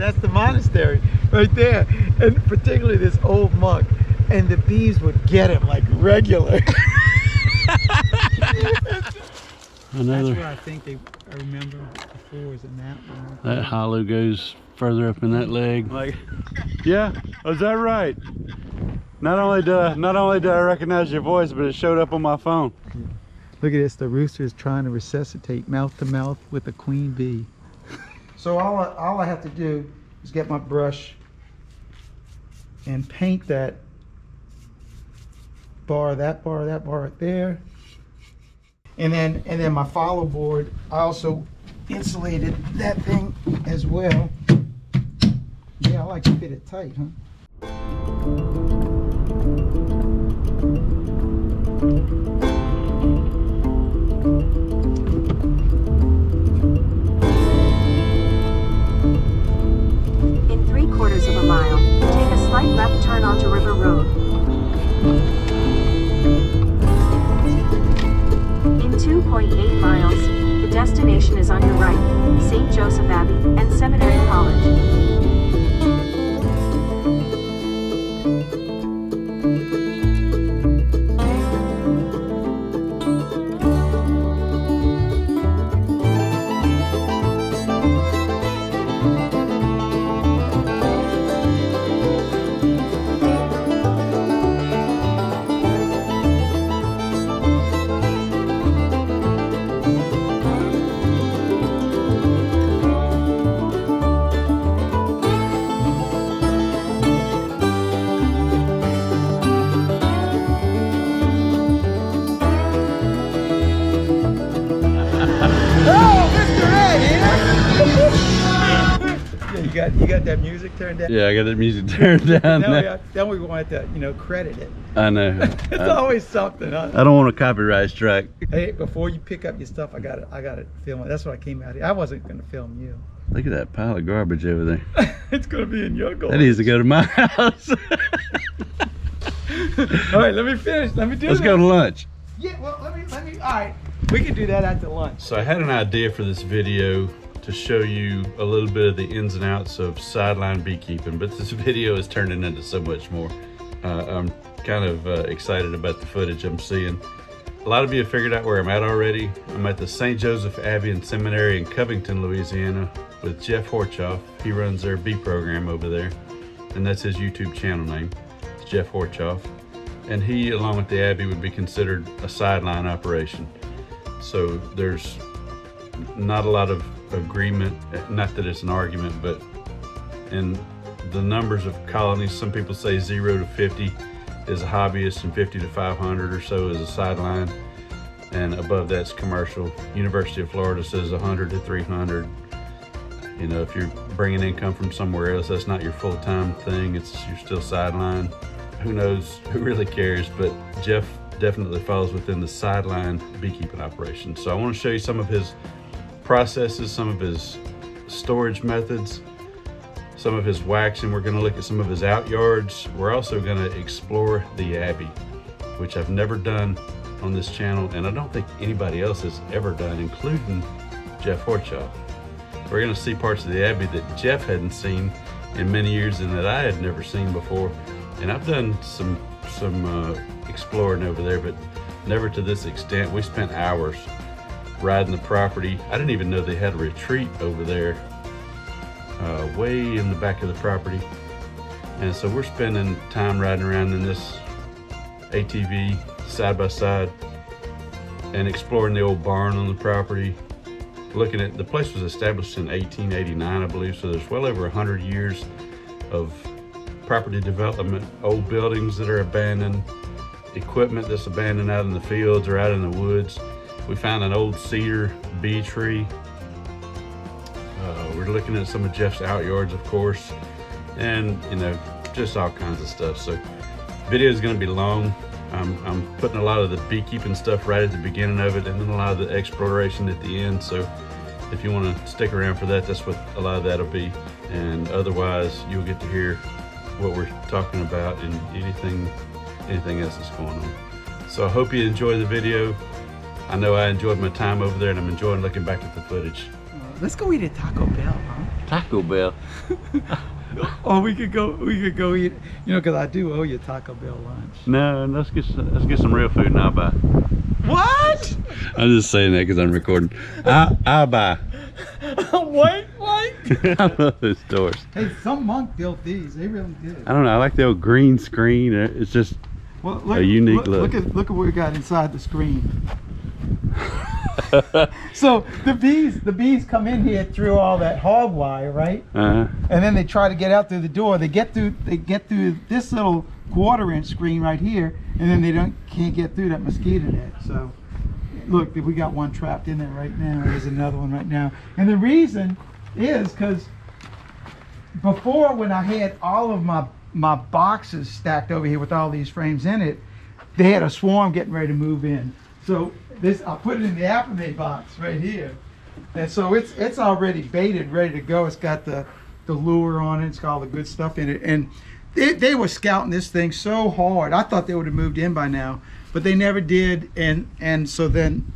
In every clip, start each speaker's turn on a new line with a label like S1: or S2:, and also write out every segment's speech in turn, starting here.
S1: That's the monastery right there. And particularly this old monk. And the bees would get him like regular.
S2: Another.
S1: That's where I think they, I remember before was in that one.
S2: That hollow goes further up in that leg. Like, yeah, was that right? Not only did I, not only did I recognize your voice, but it showed up on my phone.
S1: Look at this, the rooster is trying to resuscitate mouth to mouth with a queen bee. So all I, all I have to do is get my brush and paint that bar, that bar, that bar right there. And then, and then my follow board, I also insulated that thing as well. Yeah, I like to fit it tight, huh?
S3: In three quarters of a mile, take a slight left turn onto River Road. In 2.8 miles, the destination is on your right, St. Joseph Abbey and Seminary College.
S1: You got you got that music turned down.
S2: Yeah, I got that music turned down.
S1: Then we,
S2: there.
S1: then we want to, you know, credit it.
S2: I know.
S1: It's
S2: I,
S1: always something. Huh?
S2: I don't want a copyright strike.
S1: Hey, before you pick up your stuff, I got it. I got it film. That's why I came out here. I wasn't going to film you.
S2: Look at that pile of garbage over there.
S1: it's going to be in your goal.
S2: That needs to go to my house.
S1: All right, let me finish. Let me do
S2: Let's
S1: that.
S2: go to lunch.
S1: Yeah, well, let me let me. All right, we can do that after lunch.
S2: So I had an idea for this video to show you a little bit of the ins and outs of sideline beekeeping, but this video is turning into so much more. Uh, I'm kind of uh, excited about the footage I'm seeing. A lot of you have figured out where I'm at already. I'm at the St. Joseph Abbey and Seminary in Covington, Louisiana with Jeff Horchoff. He runs their bee program over there, and that's his YouTube channel name. It's Jeff Horchoff. And he, along with the Abbey, would be considered a sideline operation. So there's not a lot of agreement, not that it's an argument, but in the numbers of colonies, some people say zero to 50 is a hobbyist and 50 to 500 or so is a sideline. And above that's commercial. University of Florida says 100 to 300. You know, if you're bringing income from somewhere else, that's not your full-time thing. It's you're still sideline. Who knows? Who really cares? But Jeff definitely falls within the sideline beekeeping operation. So I want to show you some of his processes, some of his storage methods, some of his waxing. We're going to look at some of his out yards. We're also going to explore the Abbey, which I've never done on this channel, and I don't think anybody else has ever done, including Jeff Horchoff. We're going to see parts of the Abbey that Jeff hadn't seen in many years and that I had never seen before. And I've done some some uh, exploring over there, but never to this extent. We spent hours riding the property. I didn't even know they had a retreat over there, uh, way in the back of the property. And so we're spending time riding around in this ATV side by side and exploring the old barn on the property. Looking at the place was established in 1889, I believe, so there's well over 100 years of property development, old buildings that are abandoned, equipment that's abandoned out in the fields or out in the woods. We found an old cedar bee tree. Uh, we're looking at some of Jeff's outyards, of course, and you know, just all kinds of stuff. So, video is going to be long. I'm, I'm putting a lot of the beekeeping stuff right at the beginning of it, and then a lot of the exploration at the end. So, if you want to stick around for that, that's what a lot of that'll be. And otherwise, you'll get to hear what we're talking about and anything, anything else that's going on. So I hope you enjoy the video. I know I enjoyed my time over there, and I'm enjoying looking back at the footage.
S1: Let's go eat at Taco Bell, huh?
S2: Taco Bell.
S1: Or oh, we could go, we could go eat, you know, because I do owe you Taco Bell lunch.
S2: No, let's get some, let's get some real food and I'll buy.
S1: What?
S2: I'm just saying that because I'm recording. I, I'll buy.
S1: wait, wait.
S2: I love those doors.
S1: Hey, some monk built these. They really did.
S2: I don't know. I like the old green screen. It's just
S1: Well, look,
S2: A unique
S1: look,
S2: look.
S1: Look at look at what we got inside the screen. so the bees, the bees come in here through all that hog wire, right?
S2: uh,
S1: And then they try to get out through the door. They get through, they get through this little quarter inch screen right here, and then they don't can't get through that mosquito net. So, look, we got one trapped in there right now. There's another one right now, and the reason is because before when I had all of my my boxes stacked over here with all these frames in it, they had a swarm getting ready to move in. So this I put it in the ApiMaye box right here. And so it's it's already baited, ready to go. It's got the the lure on it. It's got all the good stuff in it. And they, they were scouting this thing so hard. I thought they would have moved in by now, but they never did. And and so then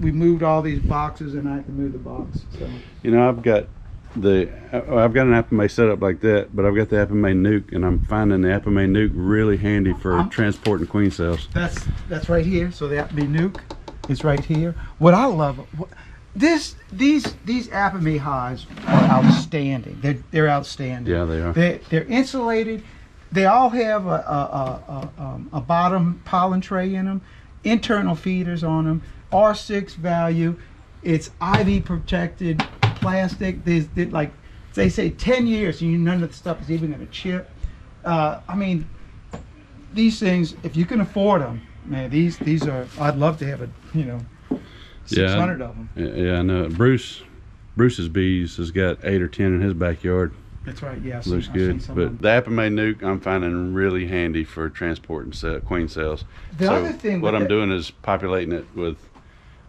S1: we moved all these boxes, and I had to move the box. So
S2: you know, I've got the I've got an ApiMaye setup like that, but I've got the ApiMaye nuke, and I'm finding the ApiMaye nuke really handy for
S1: I'm-
S2: transporting queen cells.
S1: that's that's right here. So the ApiMaye nuke is right here. What I love. What, this these these ApiMaye hives are outstanding. They're they're outstanding.
S2: Yeah, they are.
S1: They they're insulated. They all have a a, a, a, um, a bottom pollen tray in them, internal feeders on them, R6 value. It's UV protected plastic. There's they, like they say 10 years, and you, none of the stuff is even going to chip. Uh, I mean, these things, if you can afford them, man, these these are. I'd love to have a you know,
S2: Yeah.
S1: 600 of them.
S2: Yeah, yeah, I know. Bruce, Bruce's bees has got eight or ten in his backyard.
S1: That's right. Yeah,
S2: Looks
S1: seen
S2: good. But the ApiMaye nuke, I'm finding really handy for transporting cell, queen cells.
S1: The
S2: so
S1: other thing
S2: what I'm
S1: it-
S2: doing is populating it with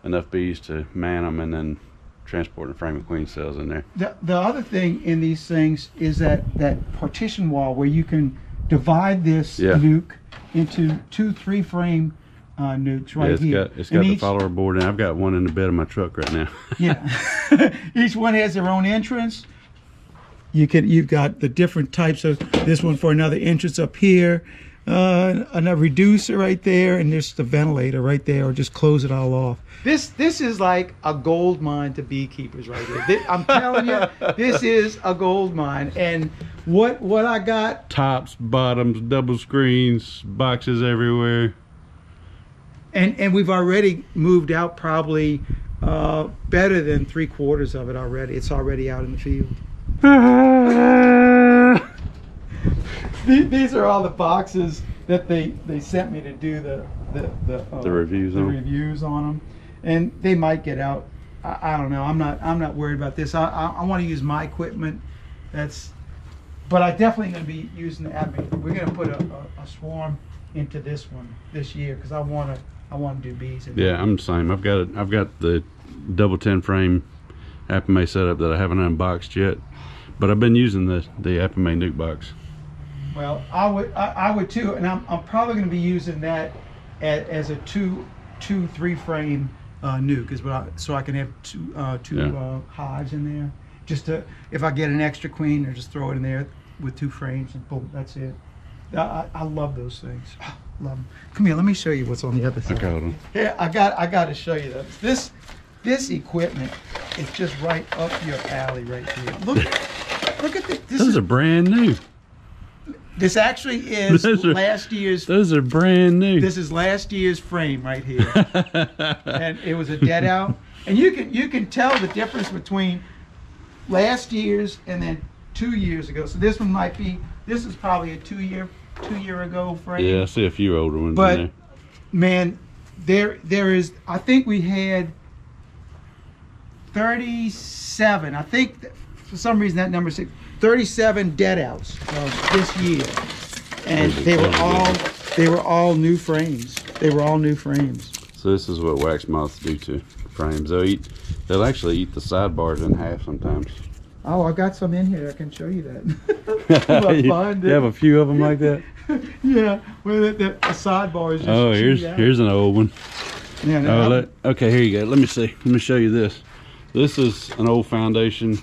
S2: enough bees to man them, and then transporting a frame of queen cells in there.
S1: The, the other thing in these things is that that partition wall where you can divide this
S2: Yeah.
S1: nuke into two three frame uh, nukes right
S2: yeah, it's
S1: here.
S2: got it's
S1: And
S2: got the
S1: each-
S2: follower board, and I've got one in the bed of my truck right now.
S1: Yeah. each one has their own entrance. You can you've got the different types of this one for another entrance up here, uh, another reducer right there, and there's the ventilator right there, or just close it all off. This this is like a gold mine to beekeepers right here. Thi- I'm telling you, this is a gold mine. And what what I got
S2: Tops, bottoms, double screens, boxes everywhere.
S1: And and we've already moved out probably uh, better than three quarters of it already. It's already out in the field. These are all the boxes that they, they sent me to do the the the, uh,
S2: The reviews
S1: the
S2: on 'em.
S1: reviews on them, and they might get out. I, I don't know. I'm not I'm not worried about this. I I, I want to use my equipment. That's, but I definitely going to be using the admin. We're going to put a, a, a swarm into this one this year because I want to I want to do bees. in
S2: Yeah, I'm the same. I've got it. I've got the double ten frame ApiMaye setup that I haven't unboxed yet, but I've been using the the ApiMaye nuke box.
S1: Well, I would, I, I would too, and I'm, I'm probably going to be using that as, as a two, two, three frame uh, nuke, is what I, so I can have two, uh, two
S2: Yeah.
S1: uh, hives in there. Just to, if I get an extra queen, or just throw it in there with two frames, and boom, that's it. I, I, I love those things. love them. Come here, let me show you what's on the other side.
S2: Okay, hold on.
S1: Yeah, I got, I got to show you this. This, this equipment is just right up your alley, right here. Look, look at this. This
S2: Those
S1: is
S2: are brand new.
S1: this actually is
S2: Those are-
S1: last year's.
S2: Those are brand new.
S1: This is last year's frame right here, and it was a dead out. And you can you can tell the difference between last year's and then two years ago. So this one might be. This is probably a two year two year ago frame.
S2: yeah, I see a few older ones
S1: But-
S2: in there.
S1: Man, there there is. I think we had thirty seven. I think that for some reason that number six. 37 dead outs uh, this year, and they were all they were all new frames. They were all new frames.
S2: So this is what wax moths do to frames. They'll eat. They'll actually eat the sidebars in half sometimes.
S1: Oh, I've got some in here. I can show you that. Well,
S2: you,
S1: find
S2: you have a few of them like that.
S1: yeah, where the, the, the sidebar is just.
S2: Oh, here's
S1: out.
S2: here's an old one.
S1: Yeah, no,
S2: Oh, let, okay, here you go. Let me see. Let me show you this. This is an old foundation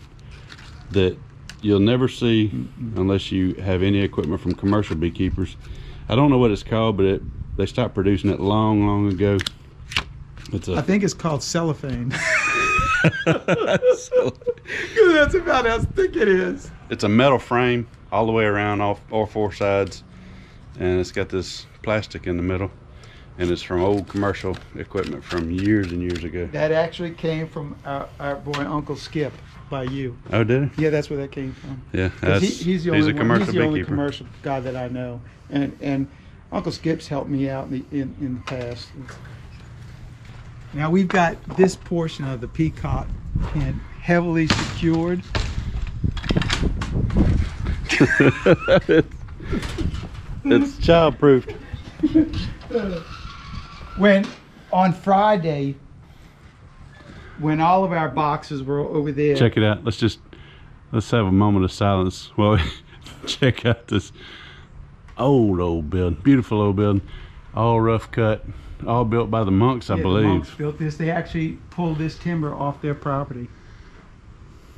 S2: that you'll never see unless you have any equipment from commercial beekeepers. I don't know what it's called, but it they stopped producing it long, long ago. It's
S1: I
S2: a
S1: think it's called cellophane. That's about how thick it is.
S2: it's a metal frame all the way around all, all four sides, and it's got this plastic in the middle, and it's from old commercial equipment from years and years ago.
S1: That actually came from our, our boy Uncle Skip by you.
S2: Oh, did it?
S1: Yeah, that's where that came from.
S2: Yeah, that's,
S1: he, he's the only
S2: a
S1: one-
S2: commercial
S1: he's the only
S2: beekeeper.
S1: commercial guy that I know, and and Uncle Skip's helped me out in the in, in the past. Now we've got this portion of the peacock pen heavily secured.
S2: it's child-proofed.
S1: When on Friday, when all of our boxes were over there,
S2: Check it out. Let's just let's have a moment of silence while we check out this old old building, beautiful old building, all rough cut, all built by the monks, I
S1: Yeah, the
S2: believe.
S1: monks built this. They actually pulled this timber off their property.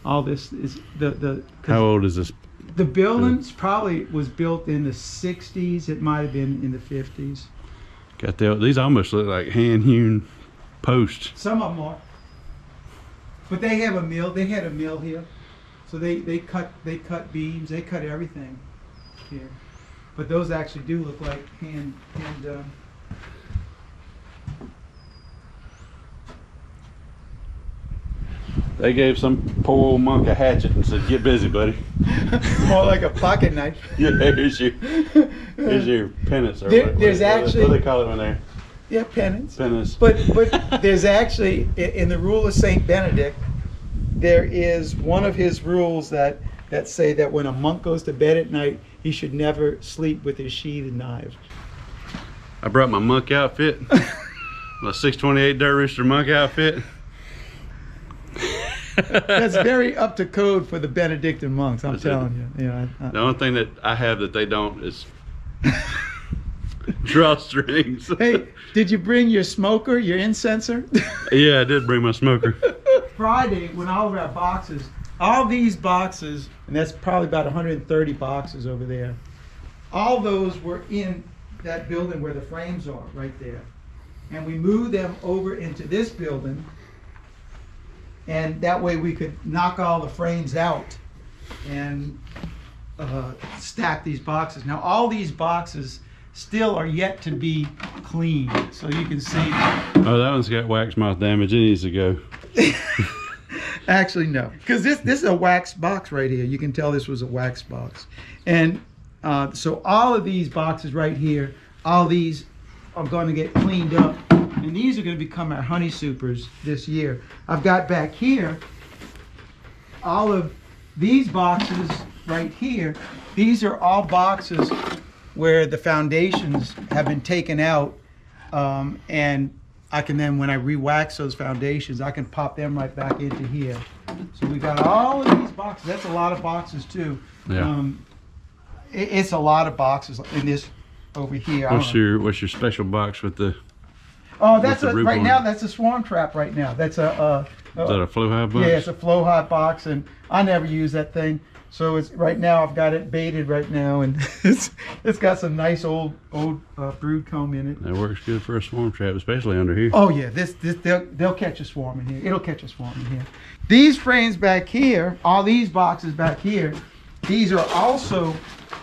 S1: All this is the the
S2: How old is this?
S1: the buildings probably was built in the '60s. It might have been in the '50s.
S2: Got the these almost look like hand hewn posts.
S1: Some of them are, but they have a mill. They had a mill here, so they they cut they cut beams. They cut everything here. But those actually do look like hand hand done.
S2: They gave some poor old monk a hatchet and said, "Get busy, buddy."
S1: More like a pocket knife.
S2: Yeah, here's your here's your penance. Or
S1: There-
S2: what,
S1: there's
S2: what,
S1: actually-
S2: what do they call it when they're
S1: Yeah, penance.
S2: penance.
S1: But but there's actually in the rule of Saint Benedict, there is one of his rules that that say that when a monk goes to bed at night, he should never sleep with his sheathed knife.
S2: I brought my monk outfit, my 628 Dirt Rooster monk outfit.
S1: That's very up to code for the Benedictine monks. I'm
S2: it?
S1: telling you. Yeah. I- I-
S2: The only thing that I have that they don't is drawstrings.
S1: Hey, did you bring your smoker, your incenser?
S2: yeah, I did bring my smoker.
S1: Friday, when all of our boxes, all these boxes, and that's probably about 130 boxes over there, all those were in that building where the frames are, right there. And we moved them over into this building, and that way we could knock all the frames out and uh, stack these boxes. Now, all these boxes still are yet to be cleaned, so you can see.
S2: Oh, that one's got wax moth damage. It needs to go.
S1: Actually, no, because this this is a wax box right here. You can tell this was a wax box, and uh, so all of these boxes right here, all these are going to get cleaned up, and these are going to become our honey supers this year. I've got back here all of these boxes right here. These are all boxes where the foundations have been taken out, um, and I can then, when I re-wax those foundations, I can pop them right back into here. So we got all of these boxes. That's a lot of boxes too.
S2: Yeah.
S1: Um, it, it's a lot of boxes in this over here.
S2: What's your what's your special box with the?
S1: Oh, that's a, right now.
S2: it?
S1: That's a swarm trap. Right now, that's a. Uh,
S2: Is that a Flow Hive box?
S1: yeah, it's a Flow Hive box, and I never use that thing. So it's right now. I've got it baited right now, and it's it's got some nice old old uh, brood comb in it.
S2: That works good for a swarm trap, especially under here.
S1: Oh yeah, this this they'll they'll catch a swarm in here. It'll catch a swarm in here. These frames back here, all these boxes back here, these are also.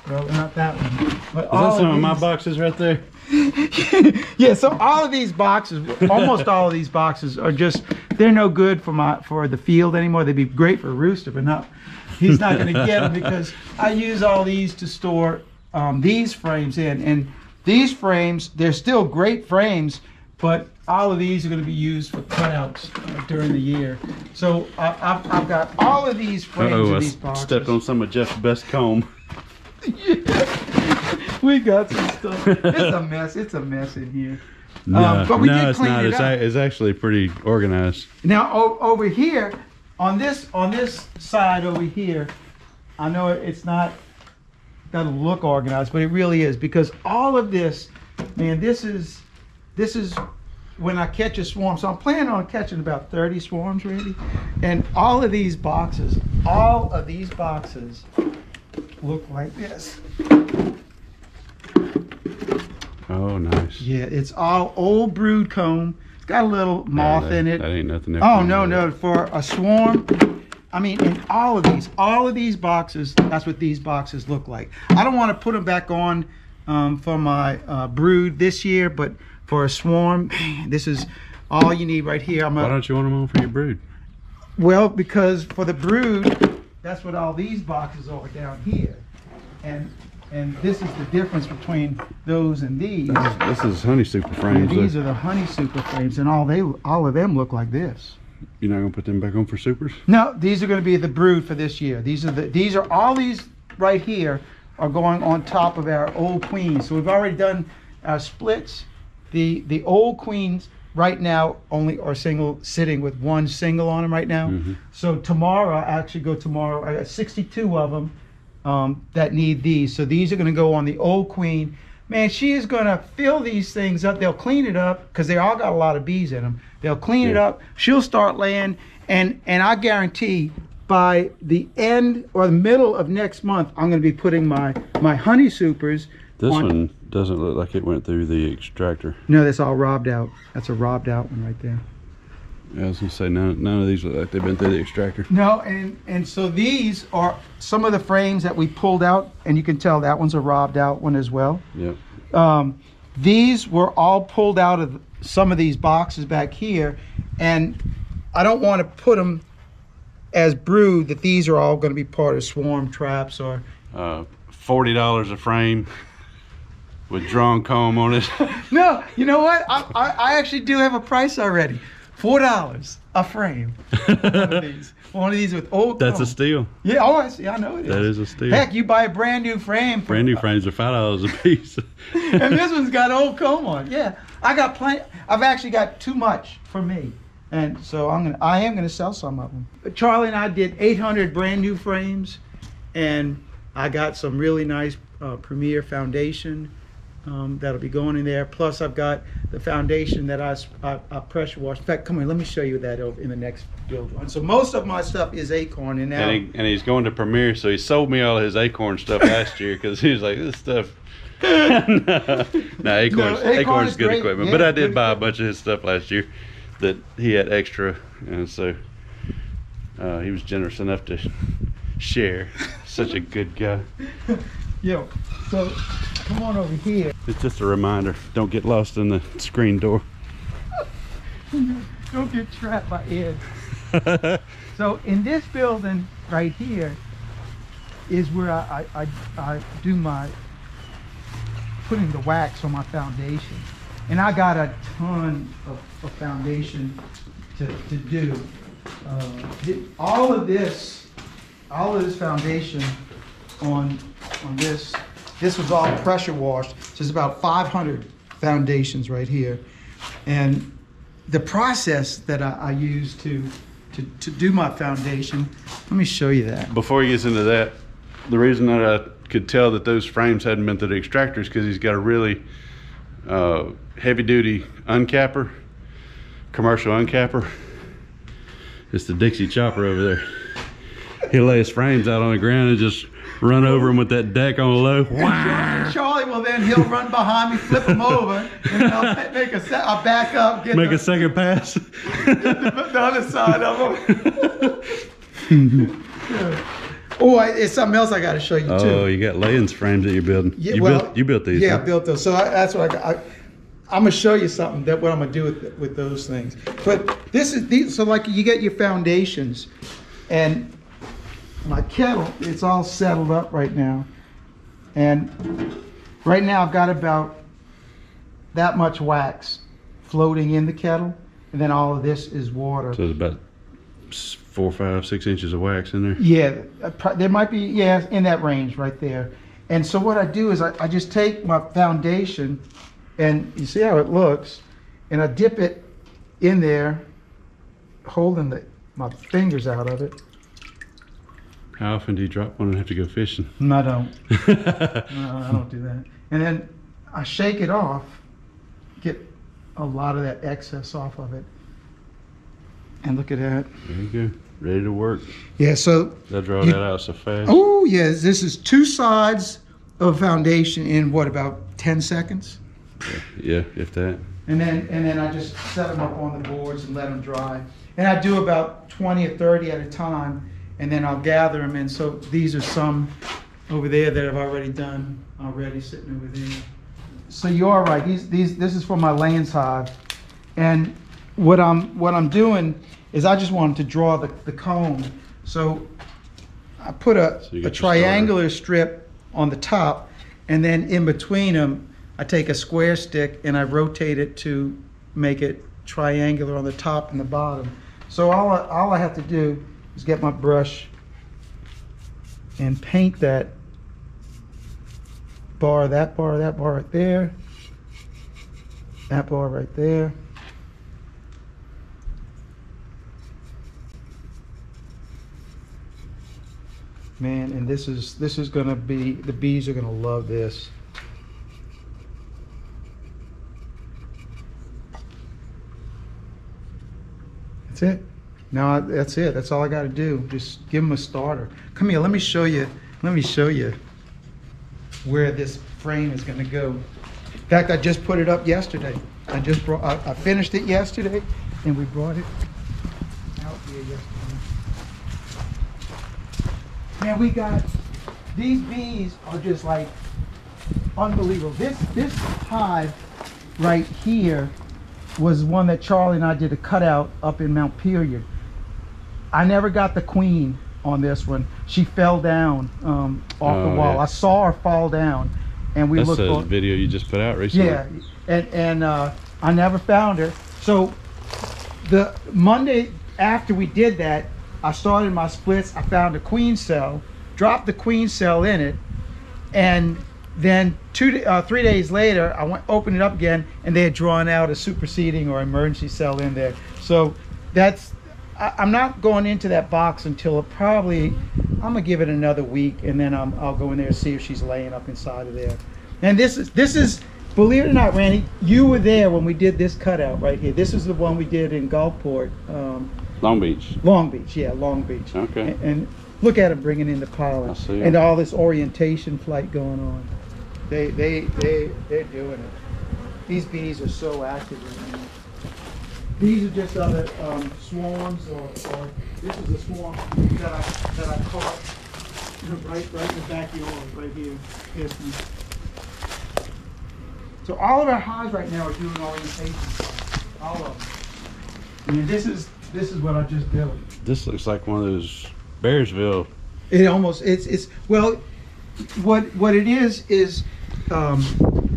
S1: Well, not that one. But
S2: Is
S1: all
S2: that some of my boxes right there?
S1: yeah, so all of these boxes, almost all of these boxes are just they're no good for my for the field anymore. They'd be great for a rooster, but not he's not going to get them because I use all these to store um, these frames in. And these frames, they're still great frames, but all of these are going to be used for cutouts uh, during the year. So I, I've, I've got all of these frames
S2: Oh,
S1: in these boxes.
S2: stepped on some of Jeff's best comb.
S1: we got some stuff. It's a mess. It's a mess in here.
S2: No,
S1: Um, but we
S2: no,
S1: did
S2: it's
S1: clean
S2: not.
S1: it
S2: It's,
S1: up.
S2: a- it's actually pretty organized.
S1: Now o- over here, on this on this side over here, I know it's not doesn't look organized, but it really is because all of this, man, this is this is when I catch a swarm. So I'm planning on catching about 30 swarms, really, and all of these boxes all of these boxes look like this.
S2: Oh, nice.
S1: Yeah, it's all old brood comb. It's got a little moth
S2: Yeah, that-
S1: in it.
S2: That ain't nothing.
S1: Oh no no for a swarm. I mean, in all of these, all of these boxes, that's what these boxes look like. I don't want to put them back on um, for my uh, brood this year, but for a swarm, this is all you need right here. I'm
S2: Why
S1: a,
S2: don't you want them on for your brood?
S1: well because for the brood, that's what all these boxes are down here, and and this is the difference between those and these.
S2: This is, this is honey super frames.
S1: these
S2: though.
S1: are the honey super frames, and all they all of them look like this.
S2: You're not gonna put them back on for supers?
S1: No, these are going to be the brood for this year. These are the these are all these right here are going on top of our old queens. So we've already done our splits. The the old queens right now only are single sitting with one single on them right now.
S2: Mhm.
S1: So tomorrow, I actually go tomorrow. I got 62 of them um, that need these. So these are going to go on the old queen. Man, she is going to fill these things up. They'll clean it up because they all got a lot of bees in them. They'll clean it up. She'll start laying, and and I guarantee by the end or the middle of next month, I'm going to be putting my my honey supers.
S2: This
S1: on-
S2: one doesn't look like it went through the extractor.
S1: No, that's all robbed out. That's a robbed out one right there.
S2: I was gonna say none, none of these look like they've been through the extractor.
S1: No, and and so these are some of the frames that we pulled out, and you can tell that one's a robbed out one as well.
S2: Yep.
S1: Um, these were all pulled out of some of these boxes back here, and I don't want to put them as brood that these are all going to be part of swarm traps or.
S2: Uh, Forty dollars a frame with drawn comb on it.
S1: No, you know what? I, I, I actually do have a price already. Four dollars a frame. One of these. One of these with old.
S2: That's a steal.
S1: Yeah, oh, I see. I know it is.
S2: That is a steal.
S1: Heck, you buy a brand new frame. For,
S2: Brand new frames are five dollars a piece.
S1: and this one's got old comb on. Yeah, I got plenty. I've actually got too much for me, and so I'm gonna. I am gonna sell some of them. Charlie and I did 800 brand new frames, and I got some really nice uh, Premier foundation um, that'll be going in there. Plus, I've got the foundation that I pressure washed. In fact, come here. Let me show you that over in the next build one. So most of my stuff is Acorn, and now.
S2: and, he, and he's going to Premiere, so he sold me all his Acorn stuff last year because he was like, "This stuff." no, no, Acorn's,
S1: Acorn
S2: Acorn's
S1: is
S2: good
S1: great.
S2: equipment,
S1: Yeah,
S2: but I did buy a bunch of his stuff last year that he had extra, and so uh, he was generous enough to share. Such a good guy.
S1: Yo, so come on over here.
S2: It's just a reminder: don't get lost in the screen door.
S1: Don't get trapped by Ed. So in this building right here is where I, I, I, I do my putting the wax on my foundation. And I got a ton of, of foundation to, to do. Uh, all of this, all of this foundation on on this, this was all pressure washed. So it's about 500 foundations right here. And the process that I, I use to, to to do my foundation, let me show you that.
S2: Before he gets into that, the reason that I could tell that those frames hadn't been through the extractor is because he's got a really uh, heavy duty uncapper, commercial uncapper. It's the Dixie chopper over there. He'll lay his frames out on the ground and just run over him with that deck on low.
S1: And Charlie will then he'll run behind me, flip him over, and I'll make a set. I'll back up, get
S2: Make
S1: the,
S2: a second pass.
S1: the other side of him. oh, I, it's something else I got to show you too.
S2: oh, you got Layens frames that you're building.
S1: Yeah,
S2: you
S1: well,
S2: built you built these.
S1: Yeah,
S2: huh?
S1: I built those. So I, that's what I, got. I I'm gonna show you something that what I'm gonna do with with those things. But this is these. So like you get your foundations, and my kettle. It's all settled up right now, and right now I've got about that much wax floating in the kettle, and then all of this is water.
S2: So it's about four, five, six inches of wax in there.
S1: Yeah, uh, there might be, yeah, in that range right there. And so what I do is I, I just take my foundation and you see how it looks, and I dip it in there, holding the, my fingers out of it.
S2: How often do you drop one and have to go fishing?
S1: No, I don't. No, I don't do that. And then I shake it off, get a lot of that excess off of it. And look at that.
S2: There you go. Ready to work.
S1: Yeah, so
S2: They'll draw
S1: You-
S2: that out so fast.
S1: Oh, yes, this is two sides of foundation in what, about 10 seconds?
S2: Yeah, if that.
S1: And then, and then I just set them up on the boards and let them dry. And I do about 20 or 30 at a time, and then I'll gather them. And so these are some over there that I've already done, already sitting over there. So you are right, these, these, this is for my Layens hive. And what I'm, what I'm doing is I just wanted to draw the, the cone. So I put a,
S2: So
S1: a
S2: get your
S1: triangular strip on the top, and then in between them, I take a square stick and I rotate it to make it triangular on the top and the bottom. So all I, all I have to do is get my brush and paint that bar, that bar, that bar right there, that bar right there. Man, and this is this is gonna be the bees are gonna love this. That's it. No, that's it. That's all I got to do. Just give them a starter. Come here. Let me show you. Let me show you where this frame is going to go. In fact, I just put it up yesterday. I just brought. I, I finished it yesterday, and we brought it out here yesterday. Man, we got these bees are just like unbelievable. This this hive right here was one that Charlie and I did a cutout up in Mount Pelion. I never got the queen on this one. She fell down um, off
S2: Oh,
S1: the wall.
S2: yeah.
S1: I saw her fall down, and we
S2: That's
S1: looked.
S2: a
S1: on,
S2: video you just put out recently.
S1: yeah, and and uh, I never found her. So the Monday after we did that, I started my splits. I found a queen cell, dropped the queen cell in it, and then two, uh, three days later, I went opened it up again, and they had drawn out a superseding or emergency cell in there. So that's I, I'm not going into that box until probably I'm gonna give it another week, and then I'm, I'll go in there and see if she's laying up inside of there. And this is this is believe it or not, Randy, you were there when we did this cutout right here. This is the one we did in Gulfport, um,
S2: Long Beach.
S1: Long Beach. Yeah, Long Beach.
S2: Okay.
S1: And, and look at them bringing in the
S2: I see
S1: and all this orientation flight going on. They they they they're doing it. These bees are so active right now. These are just other um, swarms, or, or this is a swarm that I that I caught right right in the backyard, right here. Here's. So all of our hives right now are doing orientation. All of them. I mean, this is this is what I just built.
S2: This looks like one of those Bearsville.
S1: It almost it's it's well, what what it is is, um,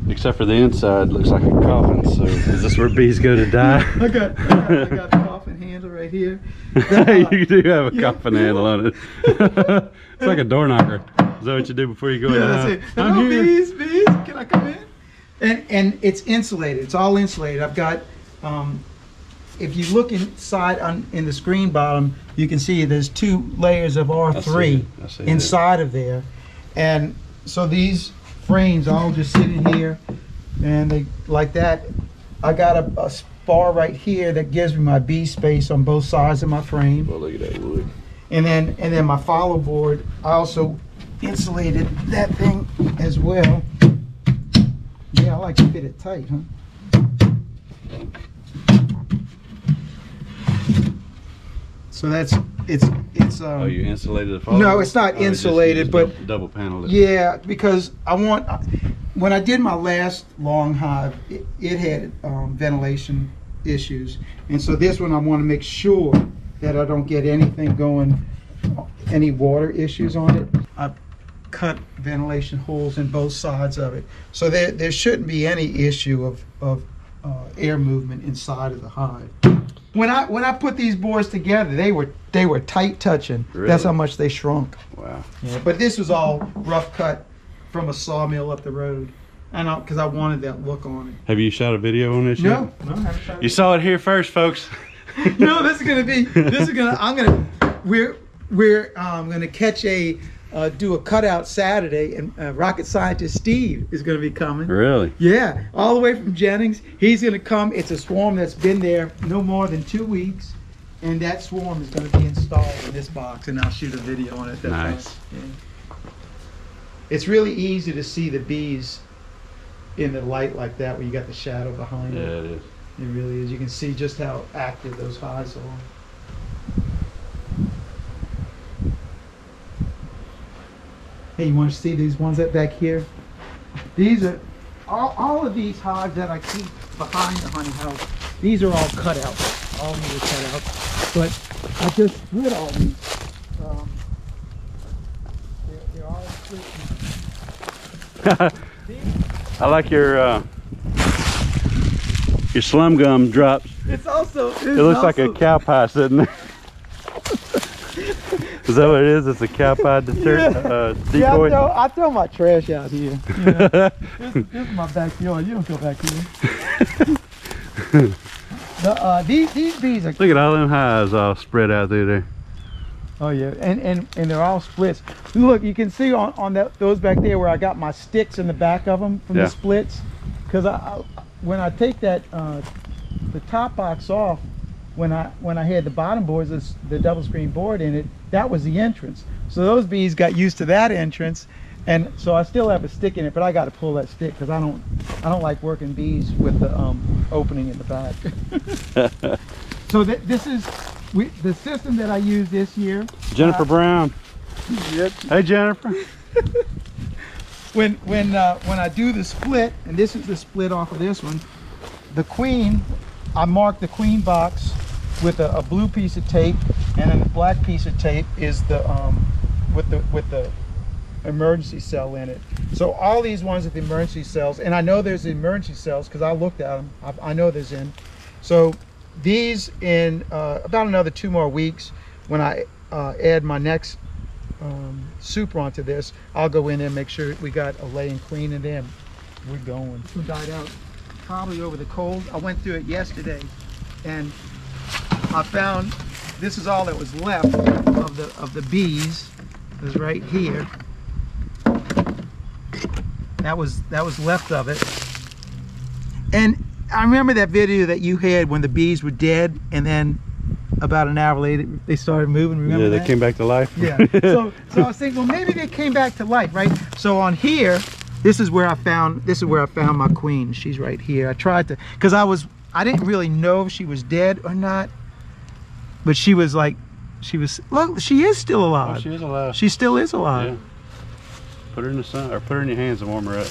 S2: Except for the inside, looks like a coffin. So is this where bees go to die?
S1: I got I got, I got the coffin handle right here.
S2: you do have a
S1: Yeah.
S2: coffin handle on it. it's like a door knocker. Is that what you do before you go in
S1: Yeah,
S2: the
S1: that's
S2: house?
S1: it.
S2: I'm
S1: Hello,
S2: here.
S1: bees, bees. Can I come in? And and it's insulated. It's all insulated. I've got. Um, if you look inside on in the screen bottom, you can see there's two layers of
S2: I
S1: R3
S2: see it. I see it.
S1: inside of there, and so these frames all just sitting here, and they like that. I got a, a spar right here that gives me my bee space on both sides of my frame.
S2: Well, look at that wood.
S1: And then and then my follow board, I also insulated that thing as well. Yeah, I like to fit it tight, huh? So that's it's it's um
S2: Oh, you insulated the?
S1: No, it's not
S2: Oh, you just- you
S1: insulated, but-
S2: double, double paneled
S1: yeah, because I want when I did my last long hive, it, it had um, ventilation issues, and so this one I want to make sure that I don't get anything going, any water issues on it. I cut ventilation holes in both sides of it, so there there shouldn't be any issue of of uh, air movement inside of the hive. When I when I put these boards together, they were they were tight touching. That's how much they shrunk.
S2: Wow.
S1: Yeah, but this was all rough cut from a sawmill up the road, and because I wanted that look on it.
S2: Have you shot a video on this
S1: it.
S2: yet?
S1: No, no, I haven't
S2: You saw it here first, folks.
S1: no, this is gonna be. This is gonna. I'm gonna. We're we're um, gonna catch a uh, do a cutout Saturday, and uh, rocket scientist Steve is gonna be coming.
S2: Really?
S1: Yeah, all the way from Jennings. He's gonna come. It's a swarm that's been there no more than two weeks, And that swarm is gonna be installed in this box and I'll shoot a video on it. that.
S2: Nice.
S1: Yeah. It's really easy to see the bees in the light like that where you got the shadow behind
S2: Yeah,
S1: it.
S2: it is.
S1: It really is. You can see just how active those hives are. Hey, you want to see these ones that back here? These are all, all of these hives that I keep behind the honey house. These are all cut out. All of these are cut out. But I just split all these. Um, they're, they're all split.
S2: I like your uh, your slum gum drops.
S1: It's also.
S2: It looks like a cow pie sitting there. Is that what it is? It's a cow pie deter-
S1: Yeah.
S2: uh,
S1: Yeah, I throw, I throw my trash out here. you know. this, this is my backyard. You don't go back here. the, uh, these, these bees are.
S2: Look at all them hives all spread out through there.
S1: Oh yeah, and and and they're all splits. Look, you can see on on that those back there where I got my sticks in the back of them from
S2: Yeah.
S1: the splits, because I, I when I take that uh, the top box off, when I when I had the bottom boards, this, the double screen board in it, that was the entrance. So those bees got used to that entrance, and so I still have a stick in it, but I got to pull that stick because I don't I don't like working bees with the um, opening in the back. so th- this is we, the system that I use this year.
S2: Jennifer
S1: Uh,
S2: Brown.
S1: Yep.
S2: Hey Jennifer.
S1: when when uh, when I do the split, and this is the split off of this one, the queen, I mark the queen box with a, a blue piece of tape, and then the black piece of tape is the um, with the with the emergency cell in it. So all these ones are the emergency cells, and I know there's the emergency cells because I looked at them. I, I know there's in. So these in uh, about another two more weeks, when I uh, add my next um, super onto this, I'll go in and make sure we got a laying queen in there. and We're going. Who died out probably over the cold. I went through it yesterday, and I found this is all that was left of the of the bees. Is right here. That was that was left of it. And I remember that video that you had when the bees were dead, and then about an hour later they started moving. Remember
S2: yeah, they
S1: that?
S2: came back to life.
S1: Yeah. So, so I was thinking, well, maybe they came back to life, right? So on here, this is where I found this is where I found my queen. She's right here. I tried to, cause I was I didn't really know if she was dead or not, but she was like, she was look, she is still
S2: oh,
S1: alive.
S2: she is alive.
S1: she still is alive.
S2: Yeah. Put her in the sun, or put her in your hands and warm her up.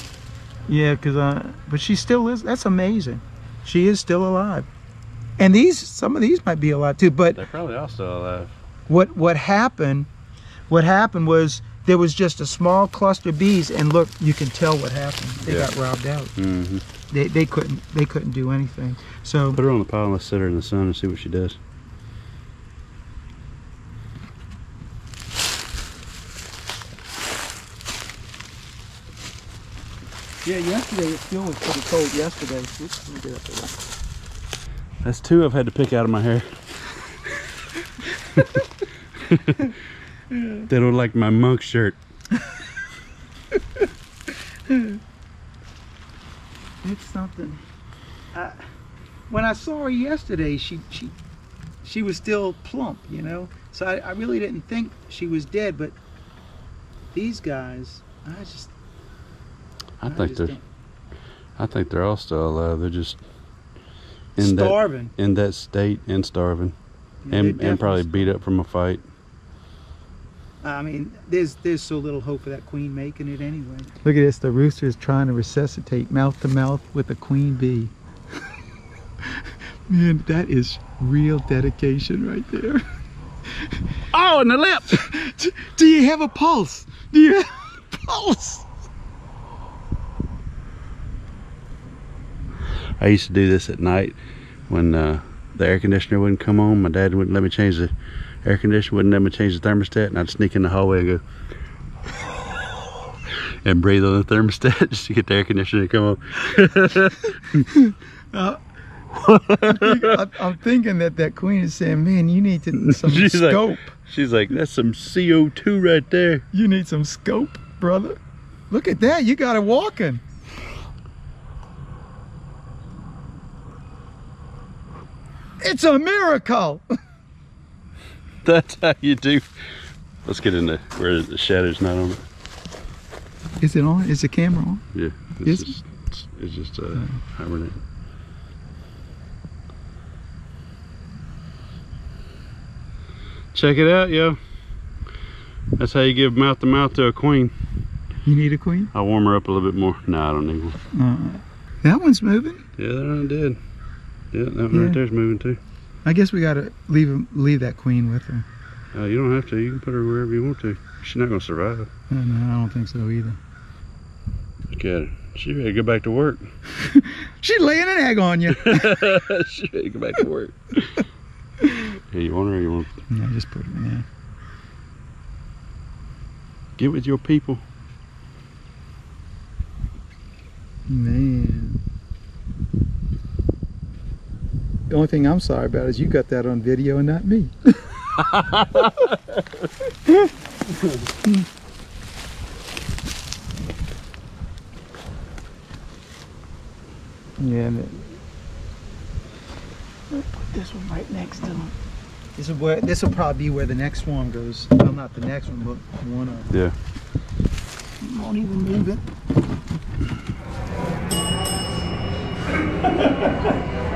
S1: Yeah, cause uh, but she still is. That's amazing. She is still alive. And these, some of these might be alive too. But
S2: They're probably all still alive.
S1: what what happened what happened was there was just a small cluster of bees and look you can tell what happened they
S2: Yeah.
S1: got robbed out
S2: hmm
S1: they, they couldn't they couldn't do anything so
S2: Put her on the pile and let's set her in the sun and see what she does.
S1: yeah yesterday it still was pretty cold yesterday Oops, let me get up there.
S2: That's two I've had to pick out of my hair. they don't like my monk shirt.
S1: it's something I, when i saw her yesterday she she she was still plump you know so I, I really didn't think she was dead but these guys i just
S2: I think
S1: just
S2: they're
S1: don't-
S2: I think they're all still alive. They're just in that
S1: starving
S2: in that state and starving.
S1: Yeah,
S2: and, and probably beat up from a fight.
S1: I mean, there's there's so little hope for that queen making it anyway. Look at this. The rooster is trying to resuscitate mouth to mouth with a queen bee. Man, that is real dedication right there.
S2: Oh, in the lip!
S1: Do you have a pulse? Do you have a pulse?
S2: I used to do this at night when uh, the air conditioner wouldn't come on. My dad wouldn't let me change the air conditioner, wouldn't let me change the thermostat, and I'd sneak in the hallway and go and breathe on the thermostat just to get the air conditioner to come on.
S1: Uh, I'm, I'm thinking that that queen is saying, "Man, you need to some
S2: She's like-
S1: scope.
S2: She's like, "That's some CO2 right there."
S1: you need some scope, brother. Look at that. You got it walking." It's a miracle.
S2: That's how you do. Let's get in the where the shadow's not on it.
S1: Is it on? Is the camera on?
S2: Yeah.
S1: Is
S2: It's just, it's just uh, hibernating. Check it out, yo. That's how you give mouth to mouth to a queen.
S1: You need a queen?
S2: I'll warm her up a little bit more. No, I don't need one.
S1: Uh, that one's moving.
S2: Yeah, that one did. Yeah, that one
S1: Yeah.
S2: right there's moving too.
S1: I guess we gotta leave him, leave that queen with her.
S2: Uh, you don't have to. You can put her wherever you want to. She's not gonna survive.
S1: Uh, no, I don't think so either.
S2: Look at her. She ready to go back to work.
S1: She's laying an egg on you.
S2: she ready to go back to work. hey, you want her? Or you want? her?
S1: yeah, just put her in there.
S2: Get with your people.
S1: Man. The only thing I'm sorry about is you got that on video and not me. yeah, and then- I'll put this one right next to him. This is where this will probably be where the next one goes. Well, not the next one, but one of.
S2: Yeah.
S1: Won't even move it.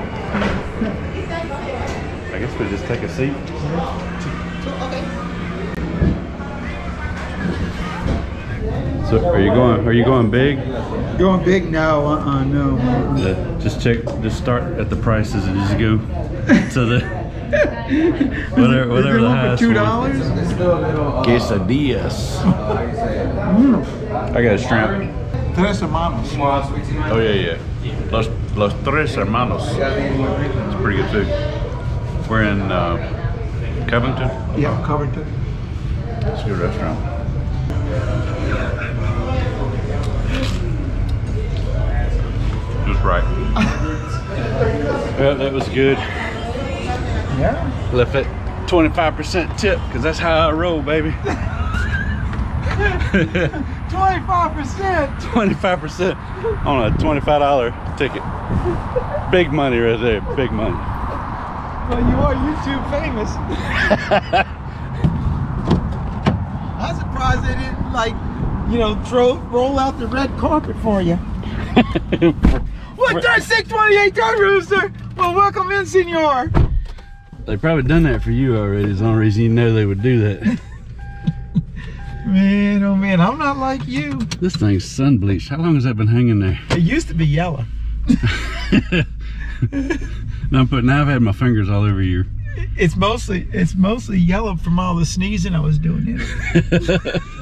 S2: I guess we'll just take a seat. So, are you going? Are you going big?
S1: Going big now? Uh, uh no.
S2: Yeah, just check. Just start at the prices and just go to the whatever,
S1: Is
S2: whatever the
S1: one for
S2: highest
S1: two dollars?
S2: Quesadillas. I got a shrimp.
S1: Tres hermanos.
S2: Oh yeah, yeah. Los Los Tres Hermanos. It's pretty good food. We're in uh, Covington.
S1: Yeah, Covington.
S2: It's a good restaurant. Just right. well, that was good.
S1: Yeah.
S2: Left it 25% tip because that's how I roll, baby.
S1: Twenty-five percent.
S2: 25% on a $25 ticket. Big money right there. Big money.
S1: Well, you are YouTube famous. I'm surprised they didn't like, you know, throw roll out the red carpet for you. What turn 628 Dirt Rooster? Well, welcome in, senor.
S2: They probably done that for you already. Is the only reason you know they would do that.
S1: Man, oh man, I'm not like you.
S2: this thing's sun bleached. How long has that been hanging there?
S1: It used to be yellow.
S2: now, but now I've had my fingers all over you.
S1: It's mostly it's mostly yellow from all the sneezing I was doing in it.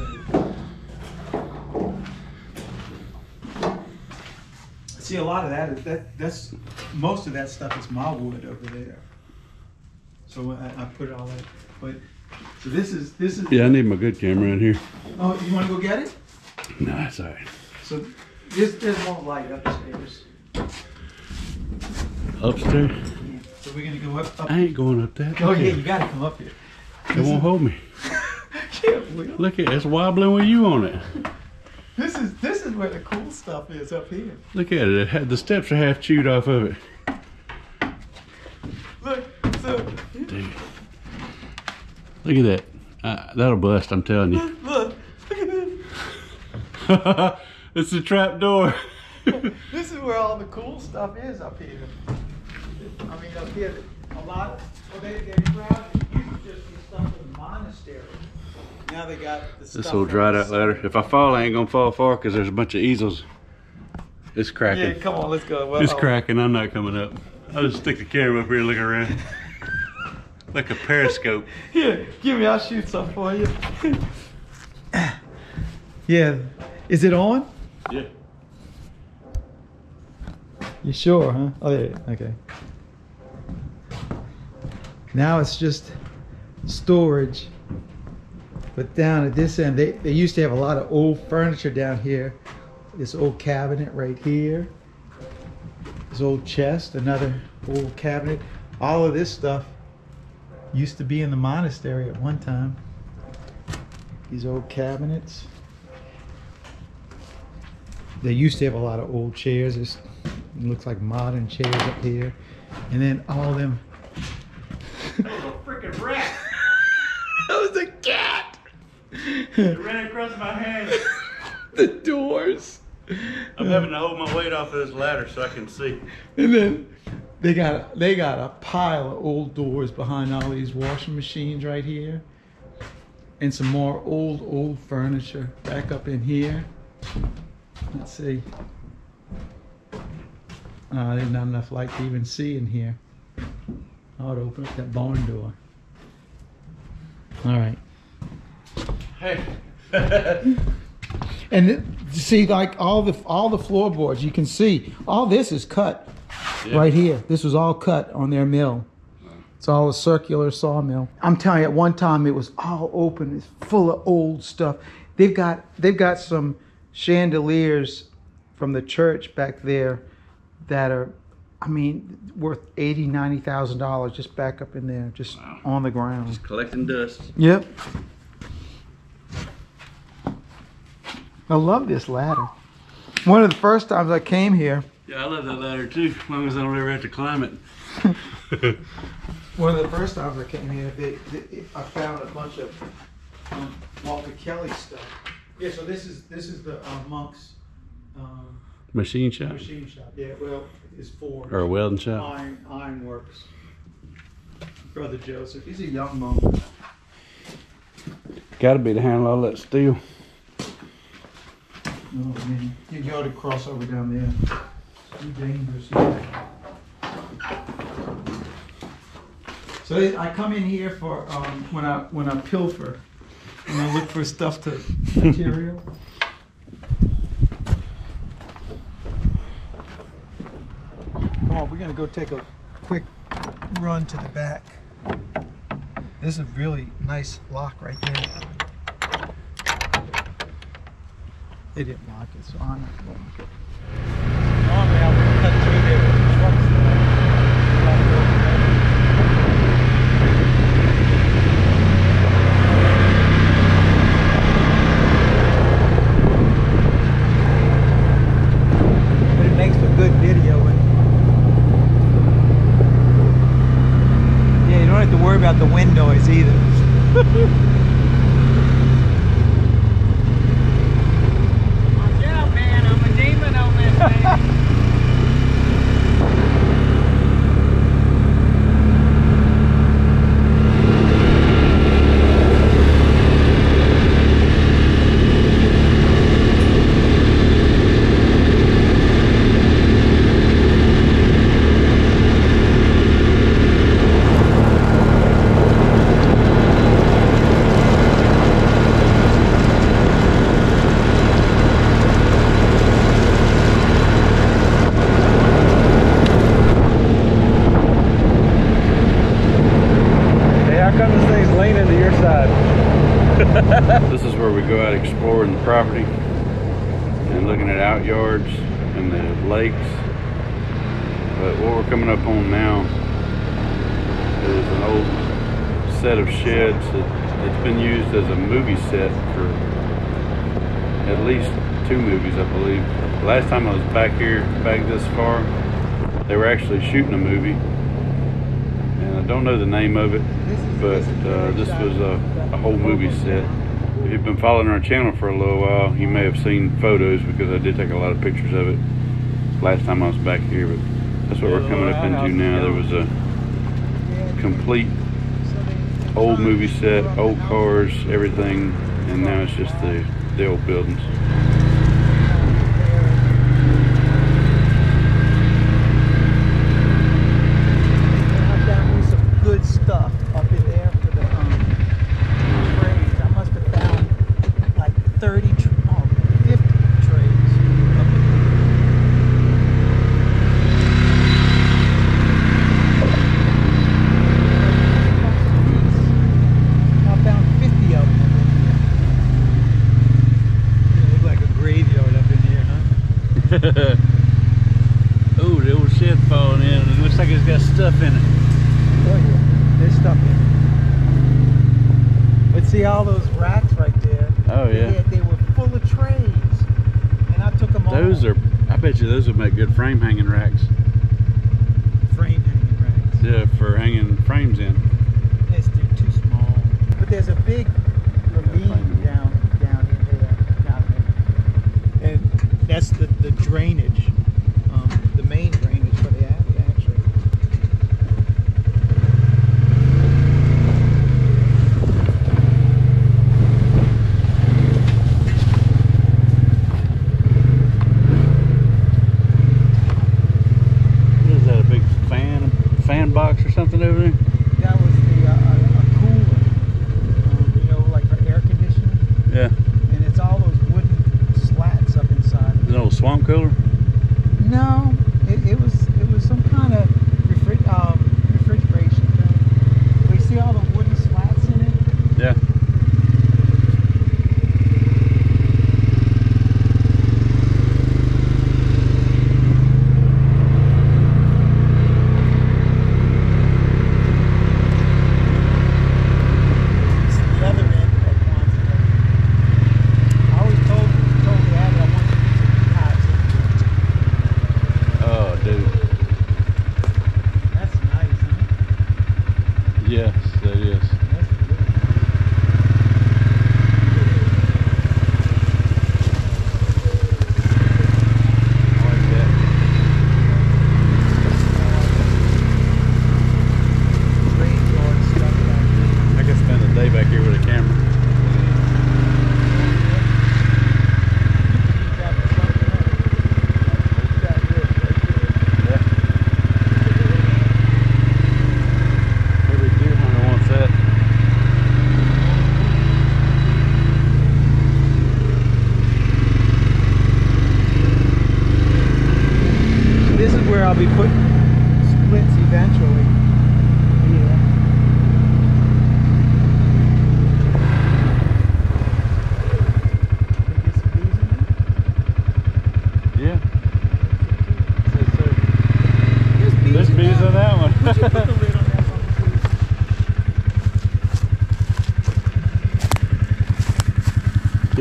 S1: See, a lot of that is that that's most of that stuff is my wood over there. So I, I put it all that. But so this is this is.
S2: Yeah, I need my good camera in here.
S1: Oh, you want to go get it?
S2: No, it's all right.
S1: So this there's one light upstairs.
S2: Upstairs?
S1: So we're gonna go up. up.
S2: I ain't going up that.
S1: Oh yeah, you gotta come up here.
S2: It won't hold me.
S1: Yeah.
S2: Look at it, it's wobbling with you on it.
S1: This is this is where the cool stuff is up here.
S2: Look at it. it had, the steps are half chewed off of it.
S1: Look, so
S2: Dude. Look at that. Uh, that'll bust, I'm telling you.
S1: look, look at this.
S2: it's a trap door.
S1: This is where all the cool stuff is up here. I mean, up here, a lot. of, Well, they they crowd used to just be stuff in the monastery. Now they got the stuff.
S2: This old dried
S1: the
S2: out ladder. If I fall, I ain't gonna fall far because there's a bunch of easels. It's cracking.
S1: Yeah, come on, let's go. Well,
S2: It's
S1: oh,
S2: cracking. I'm not coming up. I'll just stick the camera up here and look around. like a periscope.
S1: Here, give me. I'll shoot some for you. yeah, is it on?
S2: Yeah.
S1: You sure, huh? Oh, yeah. Okay. Now it's just storage. But down at this end, they, they used to have a lot of old furniture down here. This old cabinet right here. This old chest, another old cabinet. All of this stuff used to be in the monastery at one time. These old cabinets. They used to have a lot of old chairs. It's, it looks like modern chairs up here. And then all them that was a
S2: freaking rat. That was a cat. It ran across my hand.
S1: the doors.
S2: I'm having to hold my weight off of this ladder so I can see.
S1: And then they got they got a pile of old doors behind all these washing machines right here. And some more old old furniture back up in here. Let's see. Uh, there's not enough light to even see in here. I would open up that barn door. All right.
S2: Hey.
S1: And see, like all the all the floorboards, you can see all this is cut
S2: Yeah.
S1: right here. This was all cut on their mill. It's all a circular sawmill. I'm telling you, at one time it was all open. It's full of old stuff. They've got they've got some chandeliers from the church back there that are, I mean, worth eighty, ninety thousand dollars just back up in there, just
S2: Wow.
S1: on the ground.
S2: Just collecting dust.
S1: Yep. I love this ladder. One of the first times I came here,
S2: Yeah, I love that ladder too, as long as I don't ever have to climb it.
S1: one of the first times I came here, they, they, I found a bunch of um, Walter Kelly stuff. Yeah, so this is this is the uh, monks um,
S2: Machine shop
S1: machine shop. Yeah, well, it's for
S2: or a welding shop.
S1: iron ironworks. Brother Joseph, he's a young monk.
S2: Got to be to handle all that steel.
S1: Oh man, you got to cross over down there. Too dangerous. here. So I come in here for um, when I when I pilfer, and I look for stuff to material. Come on, we're gonna go take a quick run to the back. This is a really nice lock right there. They didn't lock it, so I'm not gonna lock it. Normally I would cut through there with the trucks. But it makes for good video. And yeah, you don't have to worry about the wind noise either.
S4: Watch out, man. I'm a demon on this thing.
S2: Hey, how come this thing's leaning to your side? this is where we go out exploring the property and looking at outyards and the lakes. But what we're coming up on now is an old set of sheds that, that's been used as a movie set for at least movies, I believe. Last time I was back here, back this far, they were actually shooting a movie. And I don't know the name of it, but uh, this was a, a whole movie set. If you've been following our channel for a little while, you may have seen photos because I did take a lot of pictures of it last time I was back here. But that's what we're coming up into now. There was a complete old movie set, old cars, everything, and now it's just the, the old buildings.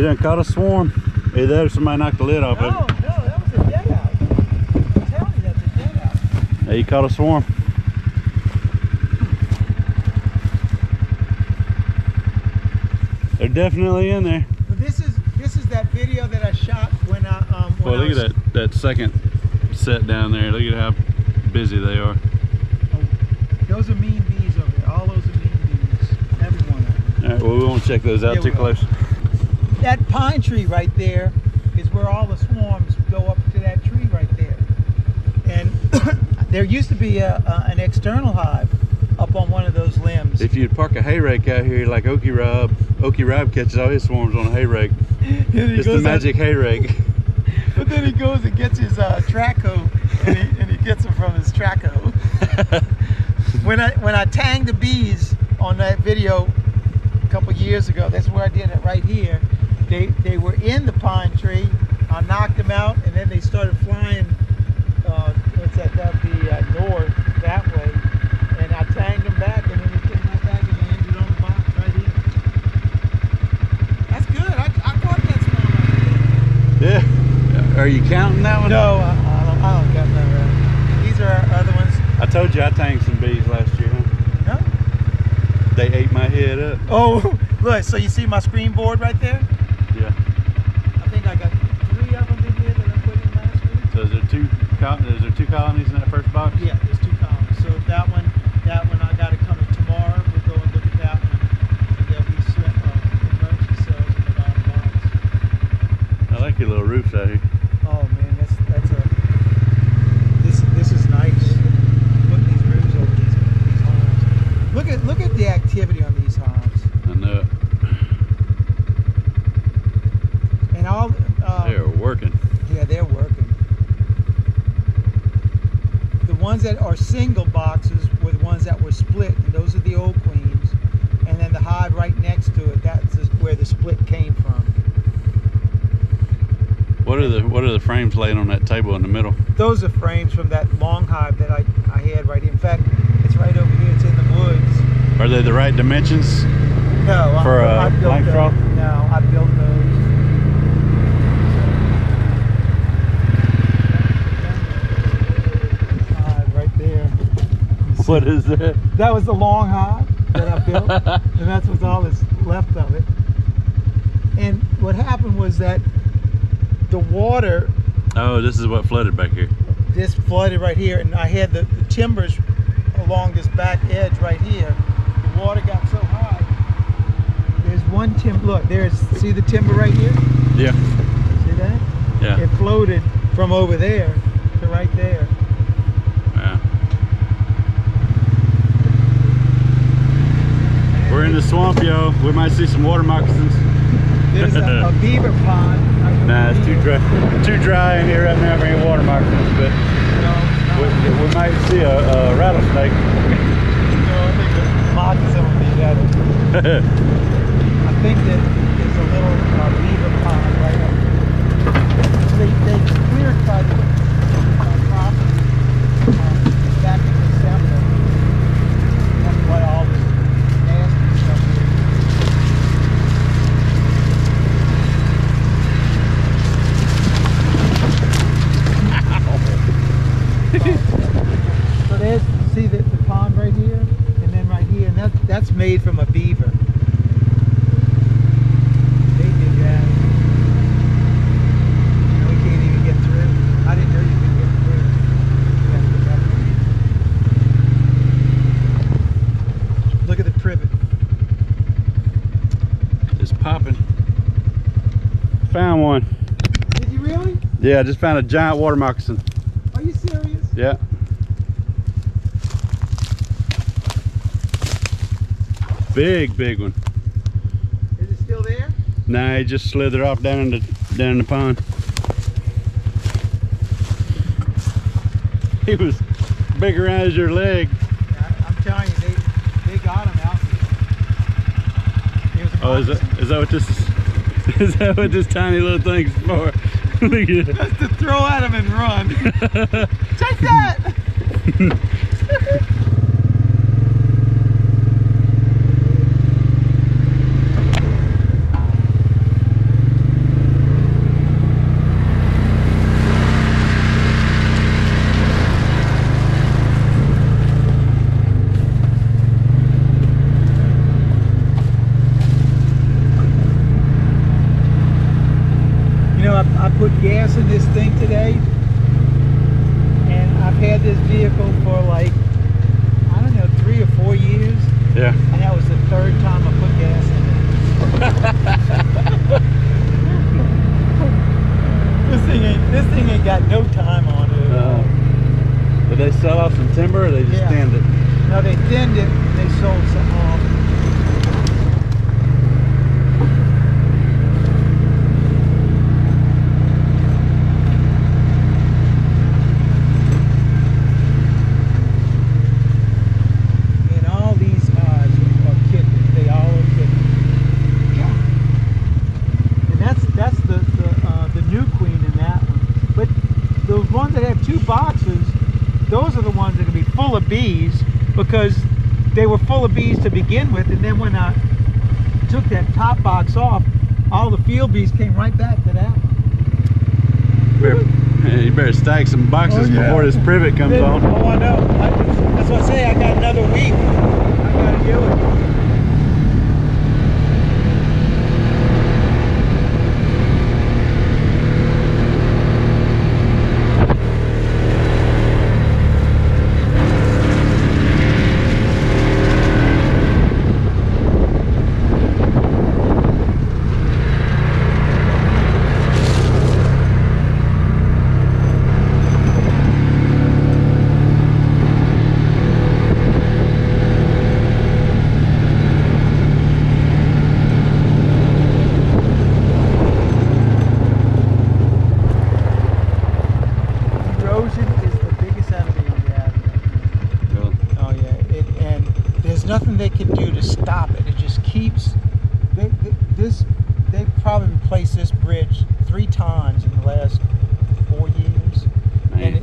S1: Please?
S2: You caught a swarm. Either that or somebody knocked the lid off
S1: No,
S2: of
S1: no, that was a dead out. I'm telling you, that's a dead out.
S2: it. Yeah, you caught a swarm. They're definitely in there.
S1: But this is this is that video that I shot when I um. When
S2: Well,
S1: I
S2: look at
S1: was-
S2: that, that second set down there. Look at how busy they are.
S1: Those are mean bees over there. All those are mean bees. Every one of them.
S2: All right, well, we won't check those out
S1: Yeah,
S2: too
S1: we
S2: close.
S1: That pine tree right there is where all the swarms go up to that tree right there. And there used to be a, an external hive up on one of those limbs.
S2: If you'd park a hay rake out here like Okie Rob, Okie Rob catches all his swarms on a hay rake. It's the
S1: goes out-
S2: magic hay rake.
S1: but then he goes and gets his uh, track hoe, and he, and he gets them from his track hoe. when I when I tanged the bees on that video a couple years ago, that's where I did it right here. They they were in the pine tree. I knocked them out, and then they started flying. Uh, what's that? That'd be uh, north that way. And I tanged them back, and then they came right back and they ended on the box right here. That's good. I, I caught that small right
S2: yeah. Are you counting that one?
S1: No, I, I don't. I don't got none. Right. These are our other ones.
S2: I told you I tanged some bees last year, huh?
S1: No.
S2: They ate my head up.
S1: Oh, look. So you see my screen board right there?
S2: Yeah.
S1: I think I got three of them in here that I put in last week.
S2: So is there two col- is there two colonies in that first box?
S1: Yeah, there's two columns. So that one, that one, I got it coming tomorrow. We'll go and look at that one. And there'll be some uh, emergency cells in the bottom box.
S2: I like your little roofs out here.
S1: Oh man, that's that's a. This this is nice. Putting these roofs over these these hives. Look at look at the activity on these hives.
S2: I know it.
S1: And all. Um,
S2: They're working.
S1: Yeah, they're working. The ones that are single boxes were the ones that were split, and those are the old queens. And then the hive right next to it, that's where the split came from.
S2: What are the what are the frames laying on that table in the middle?
S1: Those are frames from that long hive that I, I had right here. In fact, it's right over here. It's in the woods.
S2: Are they the right dimensions?
S1: No, I-
S2: For, uh,
S1: I built those. No, I built those. Hive right there.
S2: What is that?
S1: That was the long hive that I built, and that's what's all that's left of it. And what happened was that the water
S2: Oh, this is what flooded back here.
S1: This flooded right here, and I had the, the timbers along this back edge right here. The water got so high. There's one timber. Look, there's see the timber right here.
S2: Yeah.
S1: See that?
S2: Yeah.
S1: It floated from over there to right there.
S2: yeah. We're in the swamp, yo. We might see some water moccasins.
S1: There's a, a beaver pond.
S2: Nah, it's too dry. Too dry in here right now for any water moccasins, but
S1: No,
S2: we, we might see a, a rattlesnake.
S1: no, I think the moccasin will be better. I think that there's a little uh, beaver pond right up. They, they clear cut my property uh, back in December. That's why all this nasty stuff is. So there's, see the, the pond right here, and then right here, and that, that's made from a beaver. They did that. We can't even get through. I didn't know you could get through. You have to get up. Look at the privet.
S2: Just popping. Found one.
S1: Did you really?
S2: Yeah, I just found a giant water moccasin.
S1: Are you serious?
S2: Yeah. Big, big one.
S1: Is it still there?
S2: Nah, he just slithered off down in the down in the pond. He was big around as your leg.
S1: I, I'm telling you, they, they got him out here.
S2: Oh, is that is that what this is? Is that what this tiny little thing's for?
S1: Just to throw at him and run. Take that! You know, I, I put gas in this thing today, and I've had this vehicle for like, I don't know, three or four years,
S2: yeah.
S1: and that was the third time I put gas in it. this thing ain't, this thing ain't got no time on it. at all.
S2: Did they sell off some timber or they just
S1: Yeah.
S2: stand it?
S1: No, they thinned it, they sold some off. And all these eyes are kickers. They all are kickers. And that's that's the the, uh, the new queen in that one. But those ones that have two boxes, those are the ones that are gonna be full of bees because they were full of bees to begin with, and then when I took that top box off, all the field bees came right back to that one.
S2: Better, you better stack some boxes
S1: Oh, yeah.
S2: before this privet comes on.
S1: Oh, I know. I, that's what I say. I got another week. I gotta do it.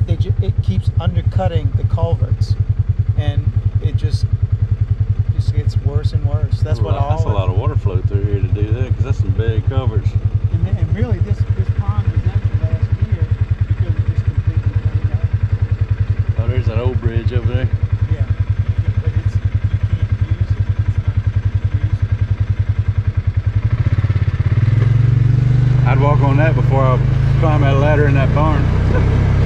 S1: they ju- it keeps undercutting the culverts, and it just just gets worse and worse. That's what all.
S2: That's a lot of water flow through here to do that, because that's some big culverts.
S1: And, then, and really, this this pond was empty last year because it just completely drained out.
S2: Oh, there's that old bridge over there.
S1: Yeah,
S2: I'd walk on that before I climb that ladder in that barn.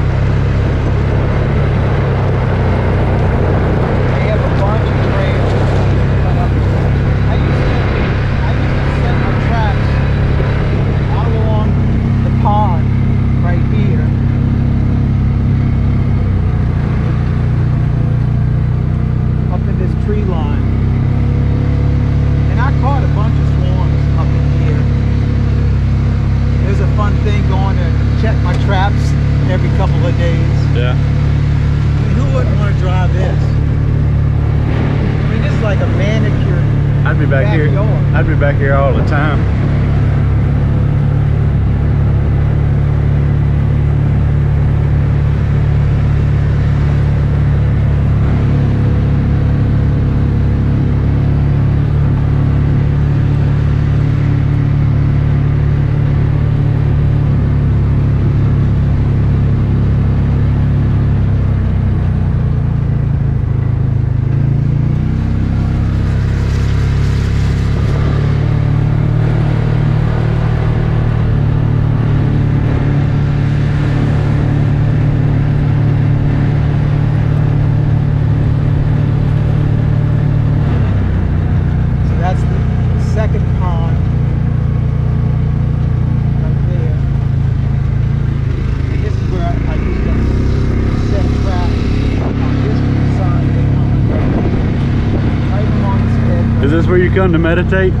S1: to
S2: meditate.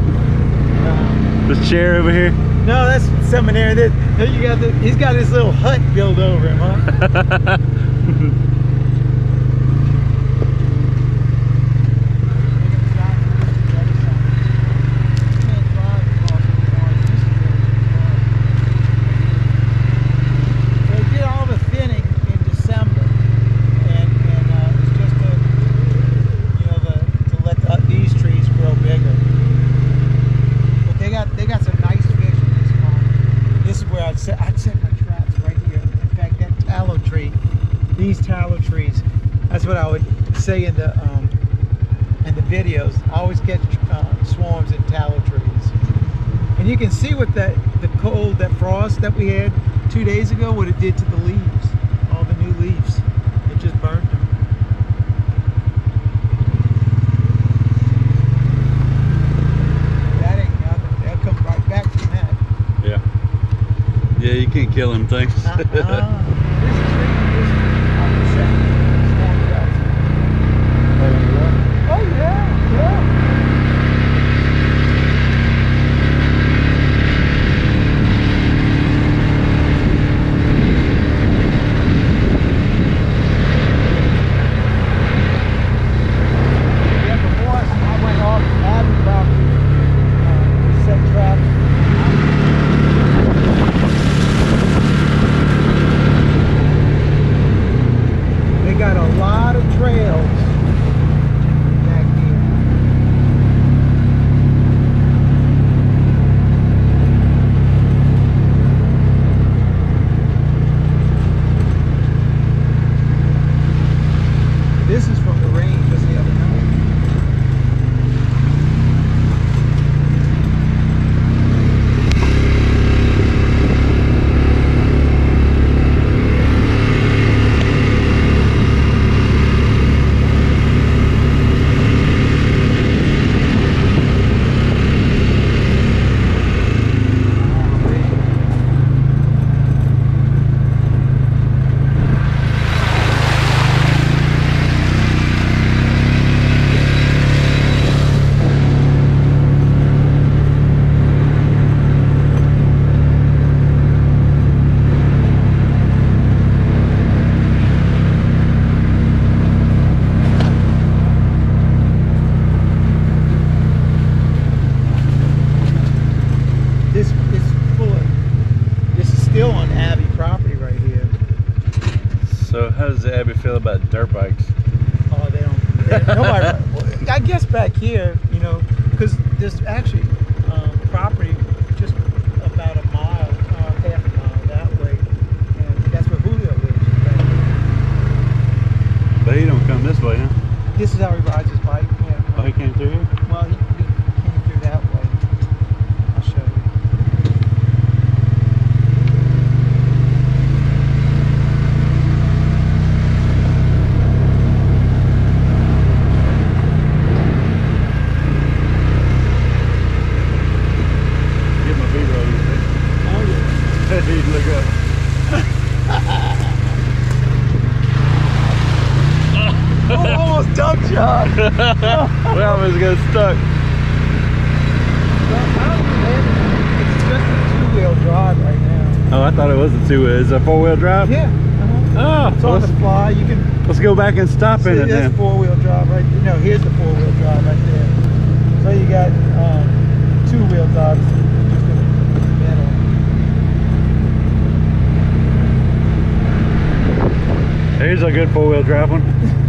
S1: these tallow trees. That's what I would say in the um, in the videos. I always catch uh, swarms in tallow trees. And you can see what that the cold, that frost that we had two days ago, what it did to the leaves, all the new leaves. It just burned them. That ain't nothing. They'll come right back from that.
S2: Yeah. Yeah, you can't kill them things.
S1: Uh -uh. you.
S2: we almost got stuck.
S1: It's just a two-wheel drive right now.
S2: Oh, I thought it was a two-wheel. Is it a four wheel drive?
S1: Yeah. Uh-huh.
S2: Oh,
S1: It's on
S2: let's,
S1: the fly. You can
S2: let's go back and stop
S1: see
S2: in it
S1: that's four-wheel drive right there. No, here's the four-wheel drive right there. So you got um, two-wheel drives just in the middle.
S2: Here's a good four wheel drive one.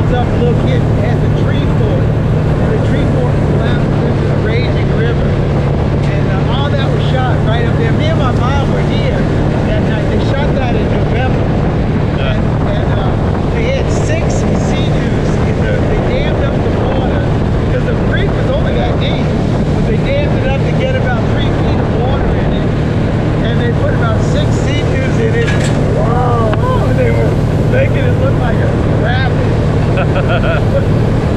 S1: swells up a little bit has the tree fort, and the tree fort collapses into the raging river. And uh, all that was shot right up there. Me and my mom were here that night. They shot that in November.
S2: Yeah.
S1: And, and uh, they had six sea-doos. the- They dammed up the water because the creek was only that deep. But they dammed it up to get about three feet of water in it. And they put about six sea-doos in it. Whoa! Oh, they were making it look like a rapid.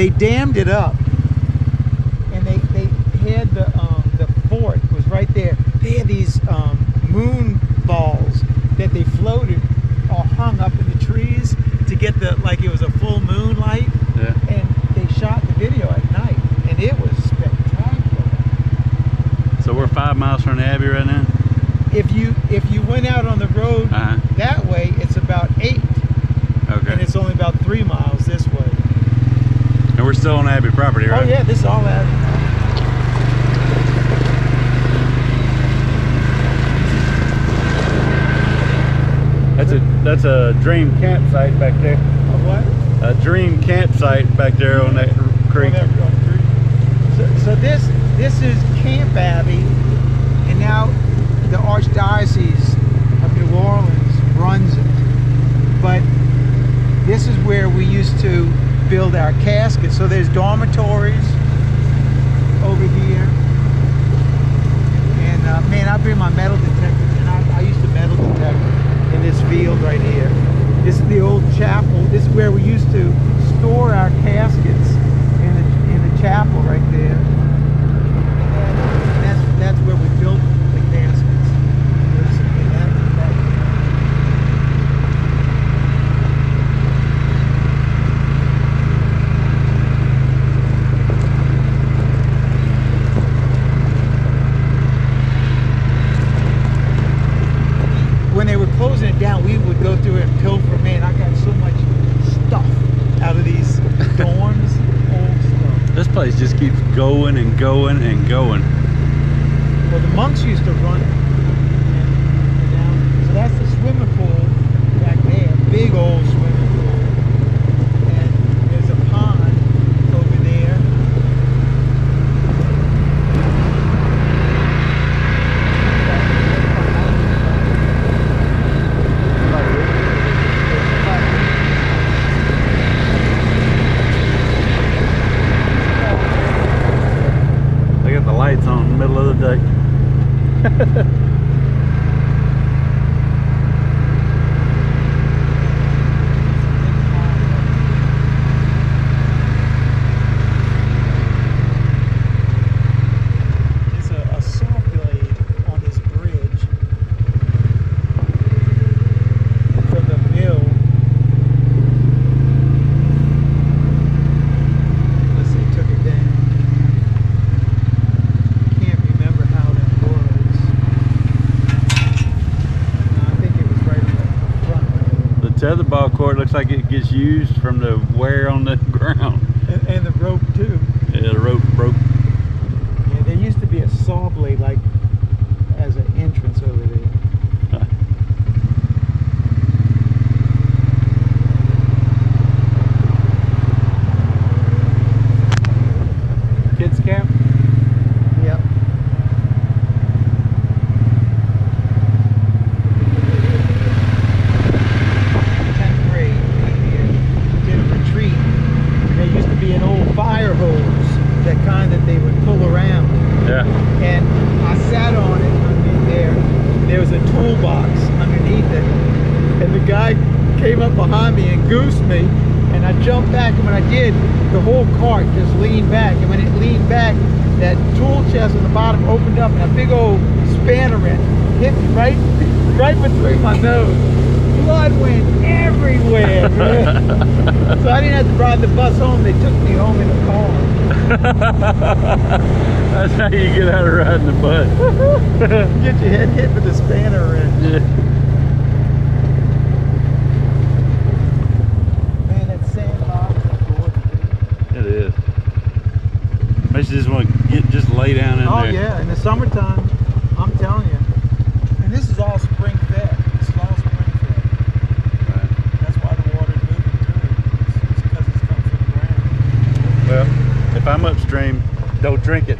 S1: they dammed it up and they, they had the, um, the fort was right there. They had these um, moon balls that they
S2: floated or hung up in the
S1: trees to get the, like it was a full moon light. Yeah. And they shot the video
S2: at
S1: night and it was spectacular. So we're
S2: five miles from the Abbey right now?
S1: If you, if you went out on the road
S2: uh -huh.
S1: that way, it's about eight.
S2: Okay.
S1: And it's only about three miles this way
S2: still on Abbey property, right?
S1: Oh yeah, this is all Abbey.
S2: That's a that's a dream campsite back there.
S1: A what?
S2: A dream campsite back there on that creek.
S1: So, so this this is Camp Abbey, and now the Archdiocese of New Orleans runs it. But this is where we used to build our caskets. So there's dormitories over here. And uh, man, I bring my metal detector. And I, I used to metal detect in this field right here. This is the old chapel. This is where we used to store our caskets in the, in the chapel right there.
S2: going and going and going.
S1: Well, the monks used to run That's how
S2: you get out of riding the butt.
S1: get your head hit with a spanner in.
S2: Yeah.
S1: Man, that sand
S2: It is. Makes just want to get just lay down in
S1: oh,
S2: there.
S1: Oh yeah, in the summertime.
S2: drink it.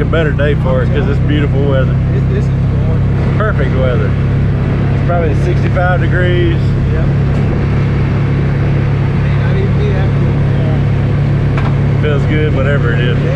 S1: picked a better day for it because it's beautiful weather.
S2: This is
S1: perfect weather. It's probably 65 degrees. Feels good, whatever it is.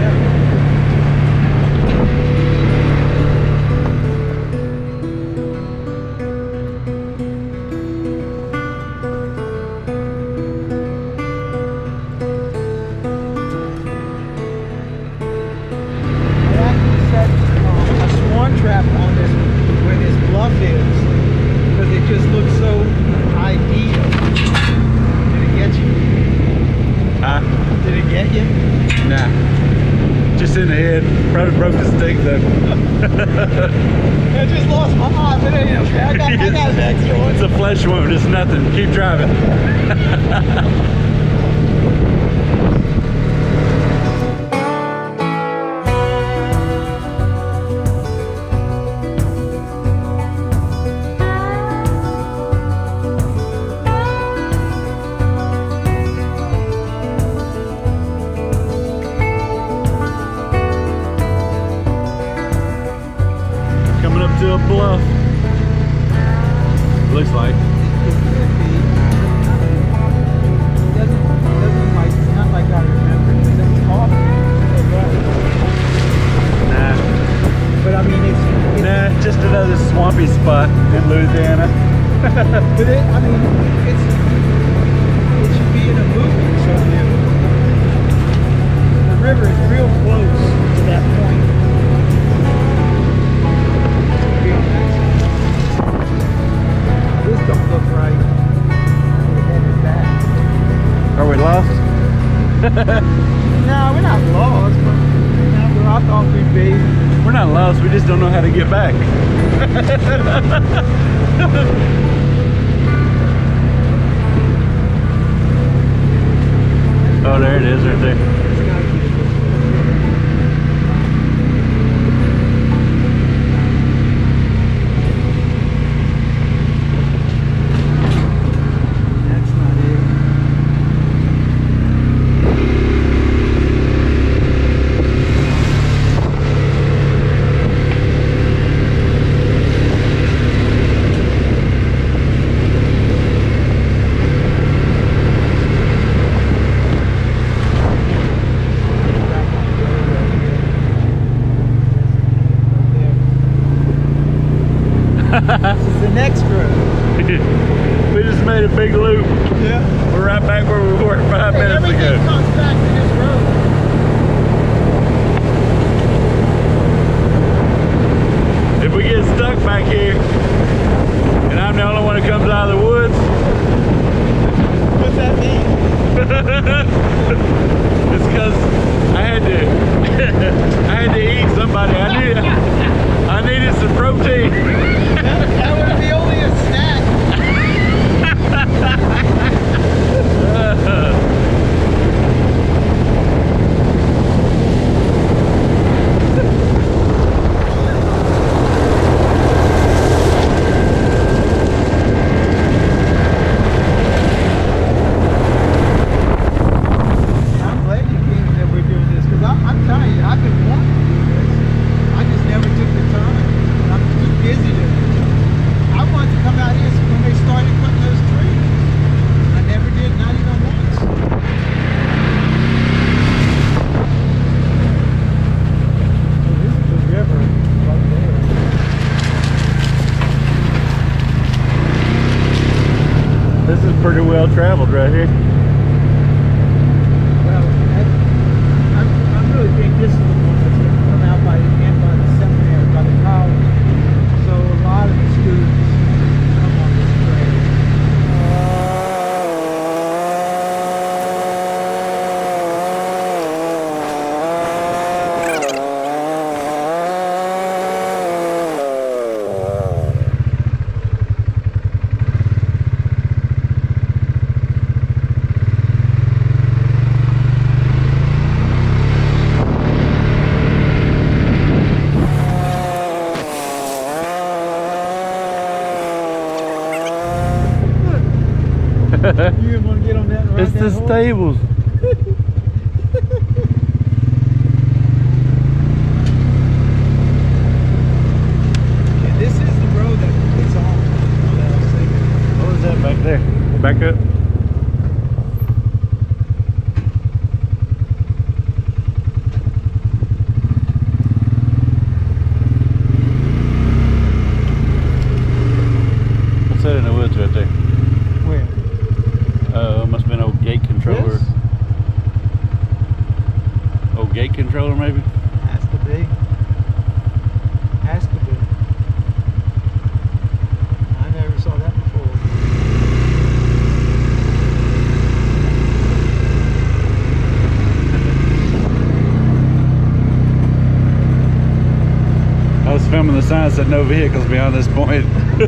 S1: Was
S2: filming the sign said no vehicles beyond this point.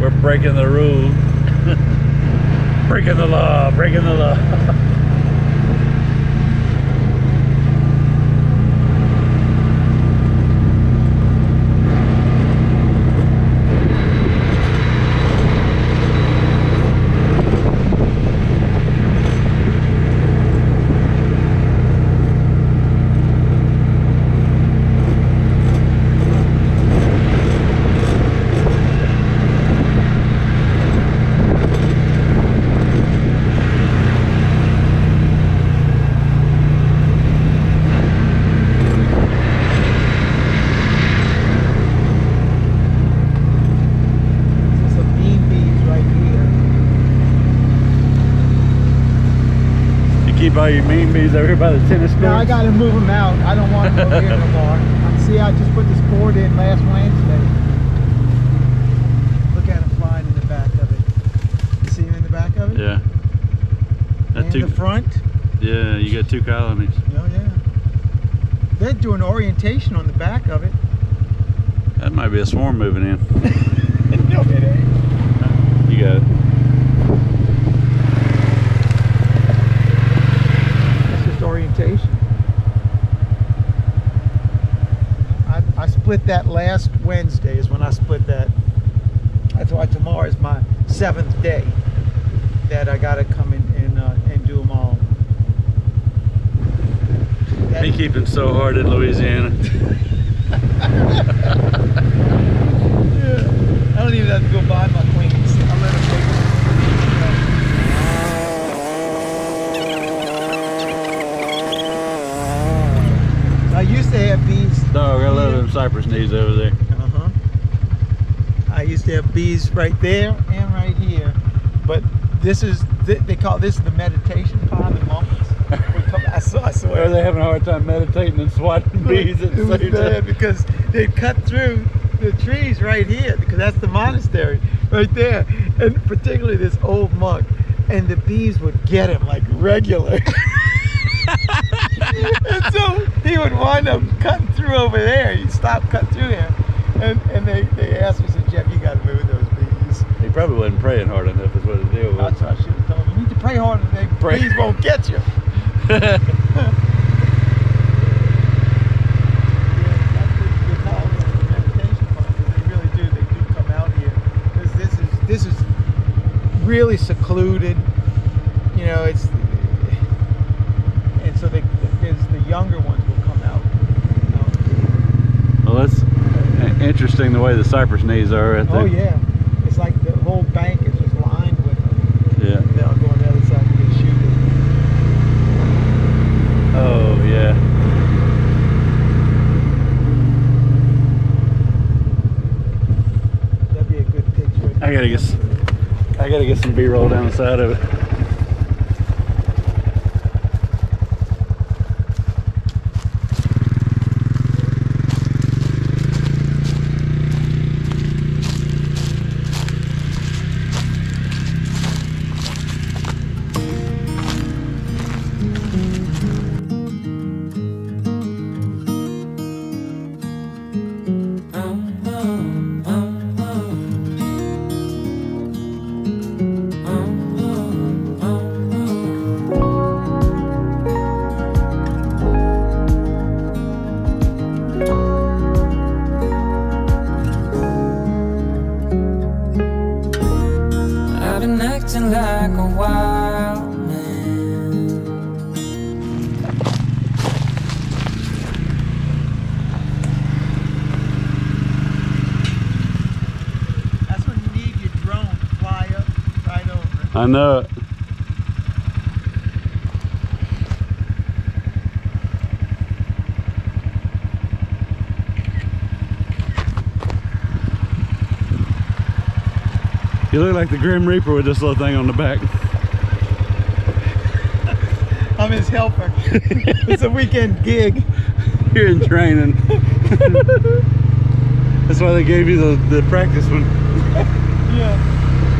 S2: We're breaking the rule. breaking the law, breaking the law.
S1: There's some bean beans right
S2: You your mean bees over here by the tennis court.
S1: No, I gotta move them out. I don't want them over here no more. See, I just put this board in last Wednesday. Look at them flying in the back of it. You see them in the back of it?
S2: Yeah. That
S1: And
S2: two,
S1: the front?
S2: yeah, you got two colonies.
S1: Oh, yeah. They're doing orientation on the back of it.
S2: That might be a swarm moving in.
S1: no, it ain't.
S2: You got it.
S1: It's just orientation. I, I split that last Wednesday is when I split that. That's why tomorrow is my seventh day that I gotta come in and, uh, and do them all. That-
S2: Beekeeping so hard in Louisiana.
S1: Yeah. I don't even have to go buy my queens. I let them take I used to have bees.
S2: Dog, I love them cypress knees over there.
S1: Uh-huh. I used to have bees right there and right here. But this is, they call this the meditation pond in. We come- I saw- I swear.
S2: Are they having a hard time meditating and swatting bees at the same
S1: bad
S2: time?
S1: because they cut through the trees right here because that's the monastery right there, and particularly this old monk, and the bees would get him like regular. and so he would wind up cutting through over there. He'd stop, cut through here, and and they they asked me, said Jeff, you got to move those bees.
S2: He probably wasn't praying hard enough is what the deal was.
S1: That's what I should have told him. You need to pray harder. They
S2: Pray.
S1: bees won't get you. This is this is really secluded. You know, it's and so they, there's the younger ones will come out.
S2: Well, that's interesting the way the cypress knees are right there.
S1: Oh yeah, it's like the whole bank is just lined with them.
S2: Yeah.
S1: Then I'll go on the other side and get shoot.
S2: Oh, yeah.
S1: That'd be a good picture.
S2: I gotta get, s- I gotta get some B-roll down the side of it. Know it. You look like the Grim Reaper with this little thing on the back.
S1: I'm his helper. it's a weekend gig.
S2: You're in training. That's why they gave you the, the practice one.
S1: Yeah.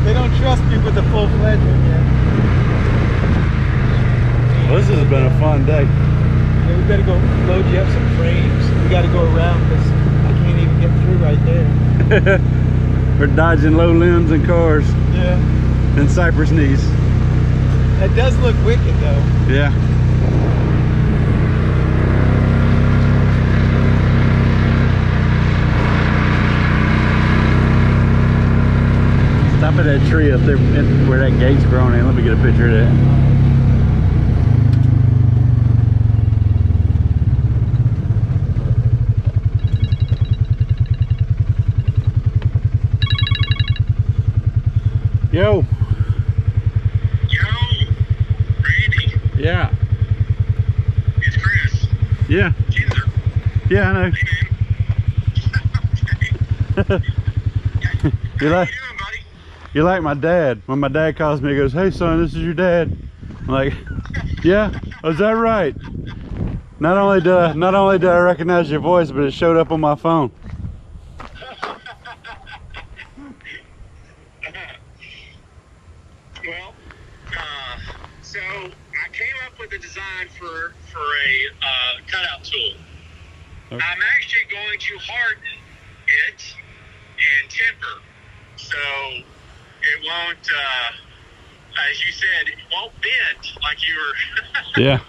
S1: They don't trust me with a full fledged one yet.
S2: Well, this has been a fun day.
S1: Yeah, we better go load you up some frames. We got to go around because I can't even get through right there.
S2: We're dodging low limbs and cars
S1: Yeah.
S2: and cypress knees.
S1: That does look wicked though.
S2: Yeah. Stop at that tree up there where that gate's growing in. Let me get a picture of that. Yo.
S5: Yo, Randy,
S2: Yeah.
S5: it's Chris.
S2: Yeah.
S5: Kinder.
S2: Yeah, I know.
S5: Hey,
S2: You
S5: man.
S2: like
S5: How you doing, buddy?
S2: You're like my dad. When my dad calls me, he goes, "Hey son, this is your dad." I'm like, "Yeah, is that right?" Not only do I, not only did I recognize your voice, but it showed up on my phone.
S5: Well, uh, so I came up with a design for for a uh, cutout tool.
S2: Okay.
S5: I'm actually going to harden it and temper, so it won't. Uh, as you said, it won't bend like you were.
S2: Yeah.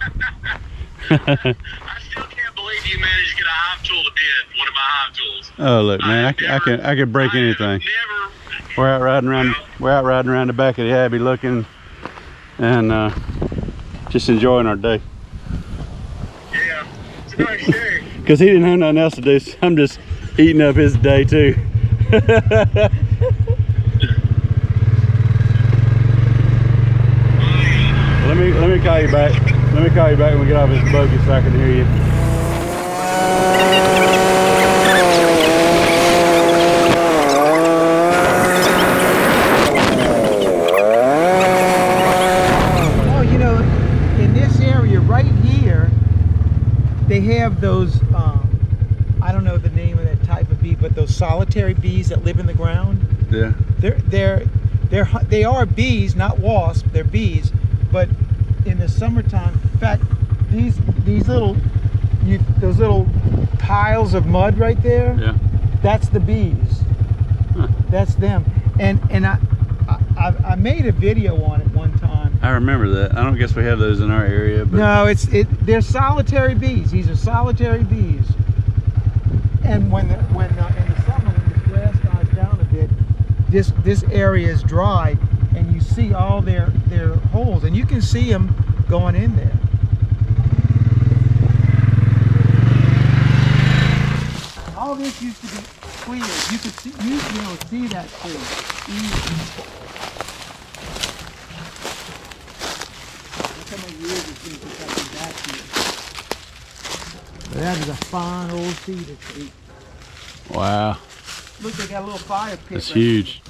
S5: I still can't believe you managed to get a hive tool to bend one of my hive tools.
S2: oh look, man, I, I
S5: never-
S2: can I could break
S5: I
S2: anything.
S5: Never
S2: We're out riding around. We're out riding around the back of the abbey, looking and uh, just enjoying our day.
S5: Yeah, it's a nice day.
S2: Cause he didn't have nothing else to do, so I'm just eating up his day too. let me let me call you back. Let me call you back when we get off this buggy so I can hear you.
S1: Oh, you know, in this area right here, they have those, um, I don't know the name of that type of bee, but those solitary bees that live in the ground.
S2: Yeah.
S1: They're, they're, they're, they are bees, not wasps, they're bees, but in the summertime, in fact, these, these little, you, those little piles of mud right there,
S2: Yeah.
S1: that's the bees.
S2: Huh.
S1: That's them. And, and I, I, I- made a video on it one time.
S2: I remember that. I don't guess we have those in our area, but
S1: No, it's it. They're solitary bees. These are solitary bees. And when the, when uh, in the summer when the grass dies down a bit, this this area is dry, and you see all their their holes, and you can see them going in there. All this used to be clear. You could see, you used to be able to see that too. Easy. Look how many years it's been since I've been back here. But that is a fine old cedar tree.
S2: wow,
S1: Look, they got a little fire pit.
S2: that's
S1: right
S2: huge.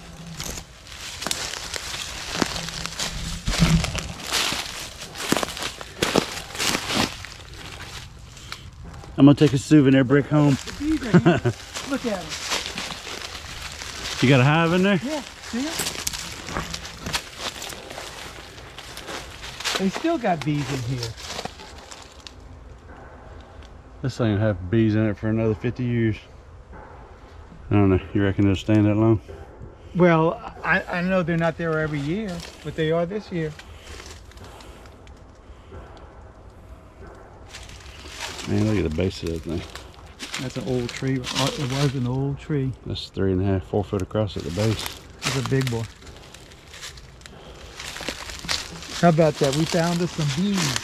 S2: I'm gonna take a souvenir brick home.
S1: The bees are here. Look at them.
S2: You got a hive in there?
S1: Yeah, see 'em? They still got bees in here.
S2: This thing will have bees in it for another 50 years. I don't know. You reckon they'll stand that long?
S1: Well, I, I know they're not there every year, but they are this year.
S2: Man, look at the base of that thing.
S1: That's an old tree. Uh, It was an old tree.
S2: That's three and a half, four foot across at the base.
S1: It's a big boy. How about that? We found us some bees.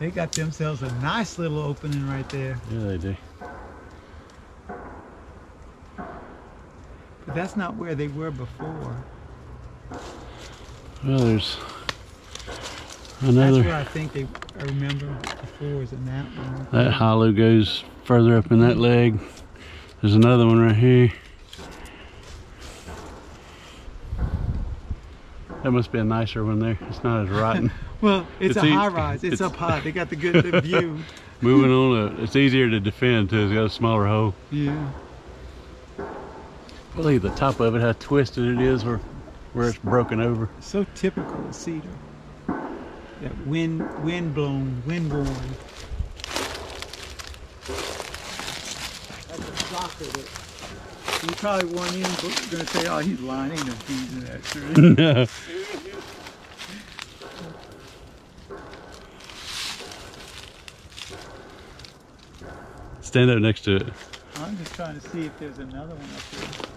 S1: They got themselves a nice little opening right there.
S2: Yeah, they do.
S1: But that's not where they were before.
S2: Well, there's another.
S1: That's where I think they, I remember before was in that one.
S2: That hollow goes further up in that leg. There's another one right here. That must be a nicer one there. It's not as rotten.
S1: Well, it's,
S2: It's
S1: a high rise. It's,
S2: it's-
S1: up high. They got the good the view.
S2: Moving on, uh, it's easier to defend too. It's got a smaller hole.
S1: Yeah.
S2: Look at the top of it, how twisted it is, where where it's broken over.
S1: So typical of cedar. That wind, wind blown, wind worn. That's a shocker that you probably weren't even going to say, oh, he's lying. Ain't no bees in that tree.
S2: no. Stand up next to it.
S1: I'm just trying to see if there's another one up there.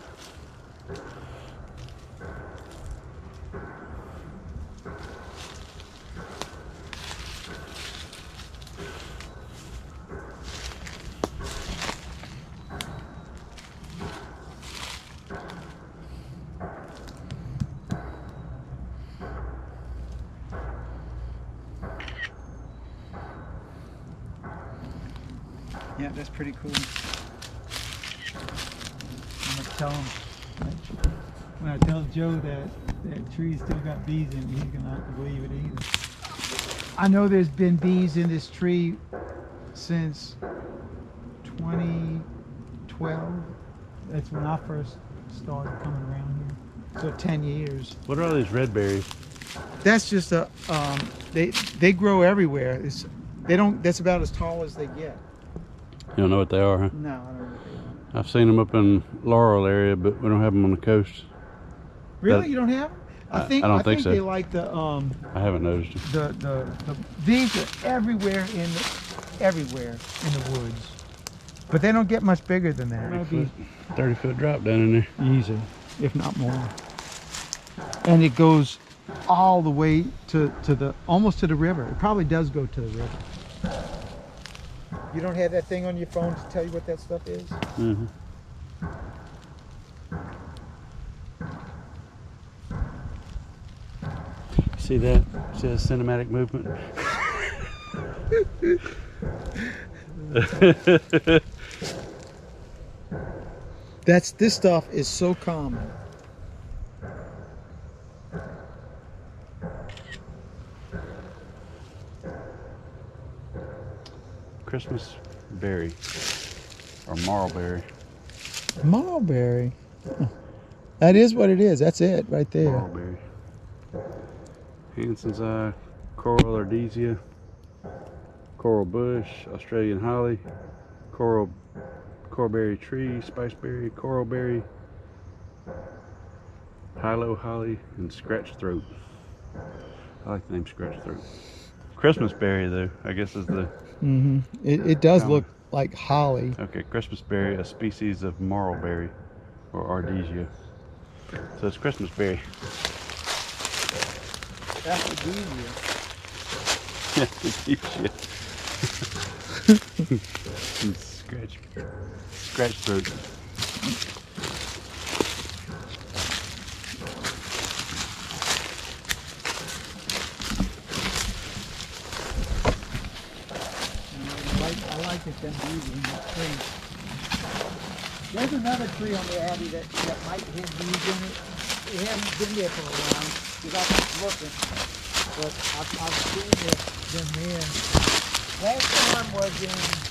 S1: Yeah, that's pretty cool. I'm gonna tell him when I tell Joe that that tree still got bees in it, he's gonna not believe it either. I know there's been bees in this tree since 2012. That's when I first started coming around here. So 10 years.
S2: What are all these red berries?
S1: That's just a um, they they grow everywhere. It's they don't. That's about as tall as they get.
S2: You don't know what they are, huh?
S1: No, I don't know. what they are.
S2: I've seen them up in Laurel area, but we don't have them on the coast.
S1: Really,
S2: That-
S1: you don't have them? I
S2: I-
S1: think
S2: I don't
S1: I
S2: think
S1: think
S2: so.
S1: they like the um
S2: I haven't noticed them.
S1: the the, the these are everywhere in the, everywhere in the woods, but they don't get much bigger than that. Maybe
S2: 30 foot drop down in there.
S1: easy, if not more. And it goes all the way to to the almost to the river. It probably does go to the river. You don't have that thing on your phone to tell you what that stuff is?
S2: hmm See that? See that cinematic movement?
S1: That's this stuff is so common.
S2: Christmas berry or marlberry.
S1: Marlberry. That is what it is. That's it right there.
S2: Marlberry. Hanson's eye, coral ardisia, coral bush, Australian holly, coral Corberry tree, spiceberry, coralberry, hilo holly, and scratch throat. I like the name scratch throat. Christmas berry though, I guess is the Mm
S1: -hmm. It, it does
S2: Common.
S1: look like holly.
S2: okay Christmas berry, a species of marlberry or ardisia. So it's Christmas berry.
S1: The easier.
S2: scratch, scratch throat.
S1: I like, it in that tree. There's another tree on the Abbey that, that might have bees in it. It hasn't been there for a while because I keep looking. But I've, I've seen it, them there. Last time was in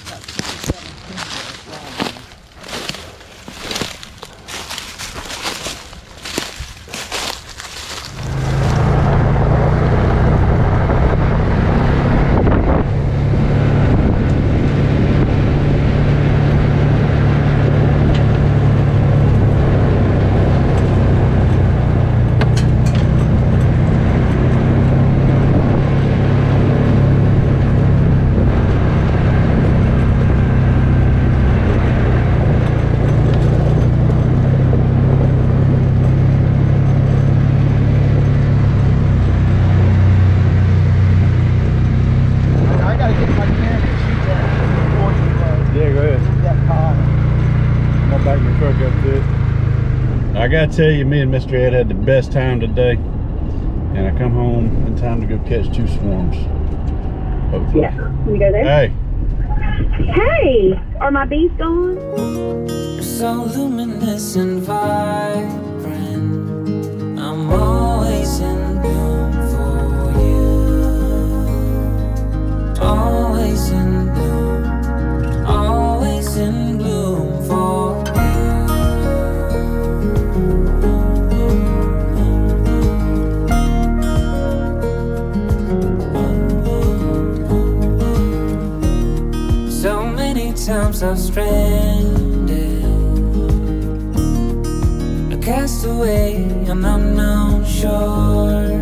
S2: gotta tell you, me and Mr. Ed had the best time today. And I come home in time to go catch two swarms. Hopefully.
S6: Yeah. You go there?
S2: Hey,
S6: Hey, are my bees gone?
S7: so luminous and vibrant. I'm stranded. A castaway on unknown shore.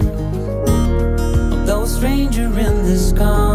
S7: Although a stranger in this calm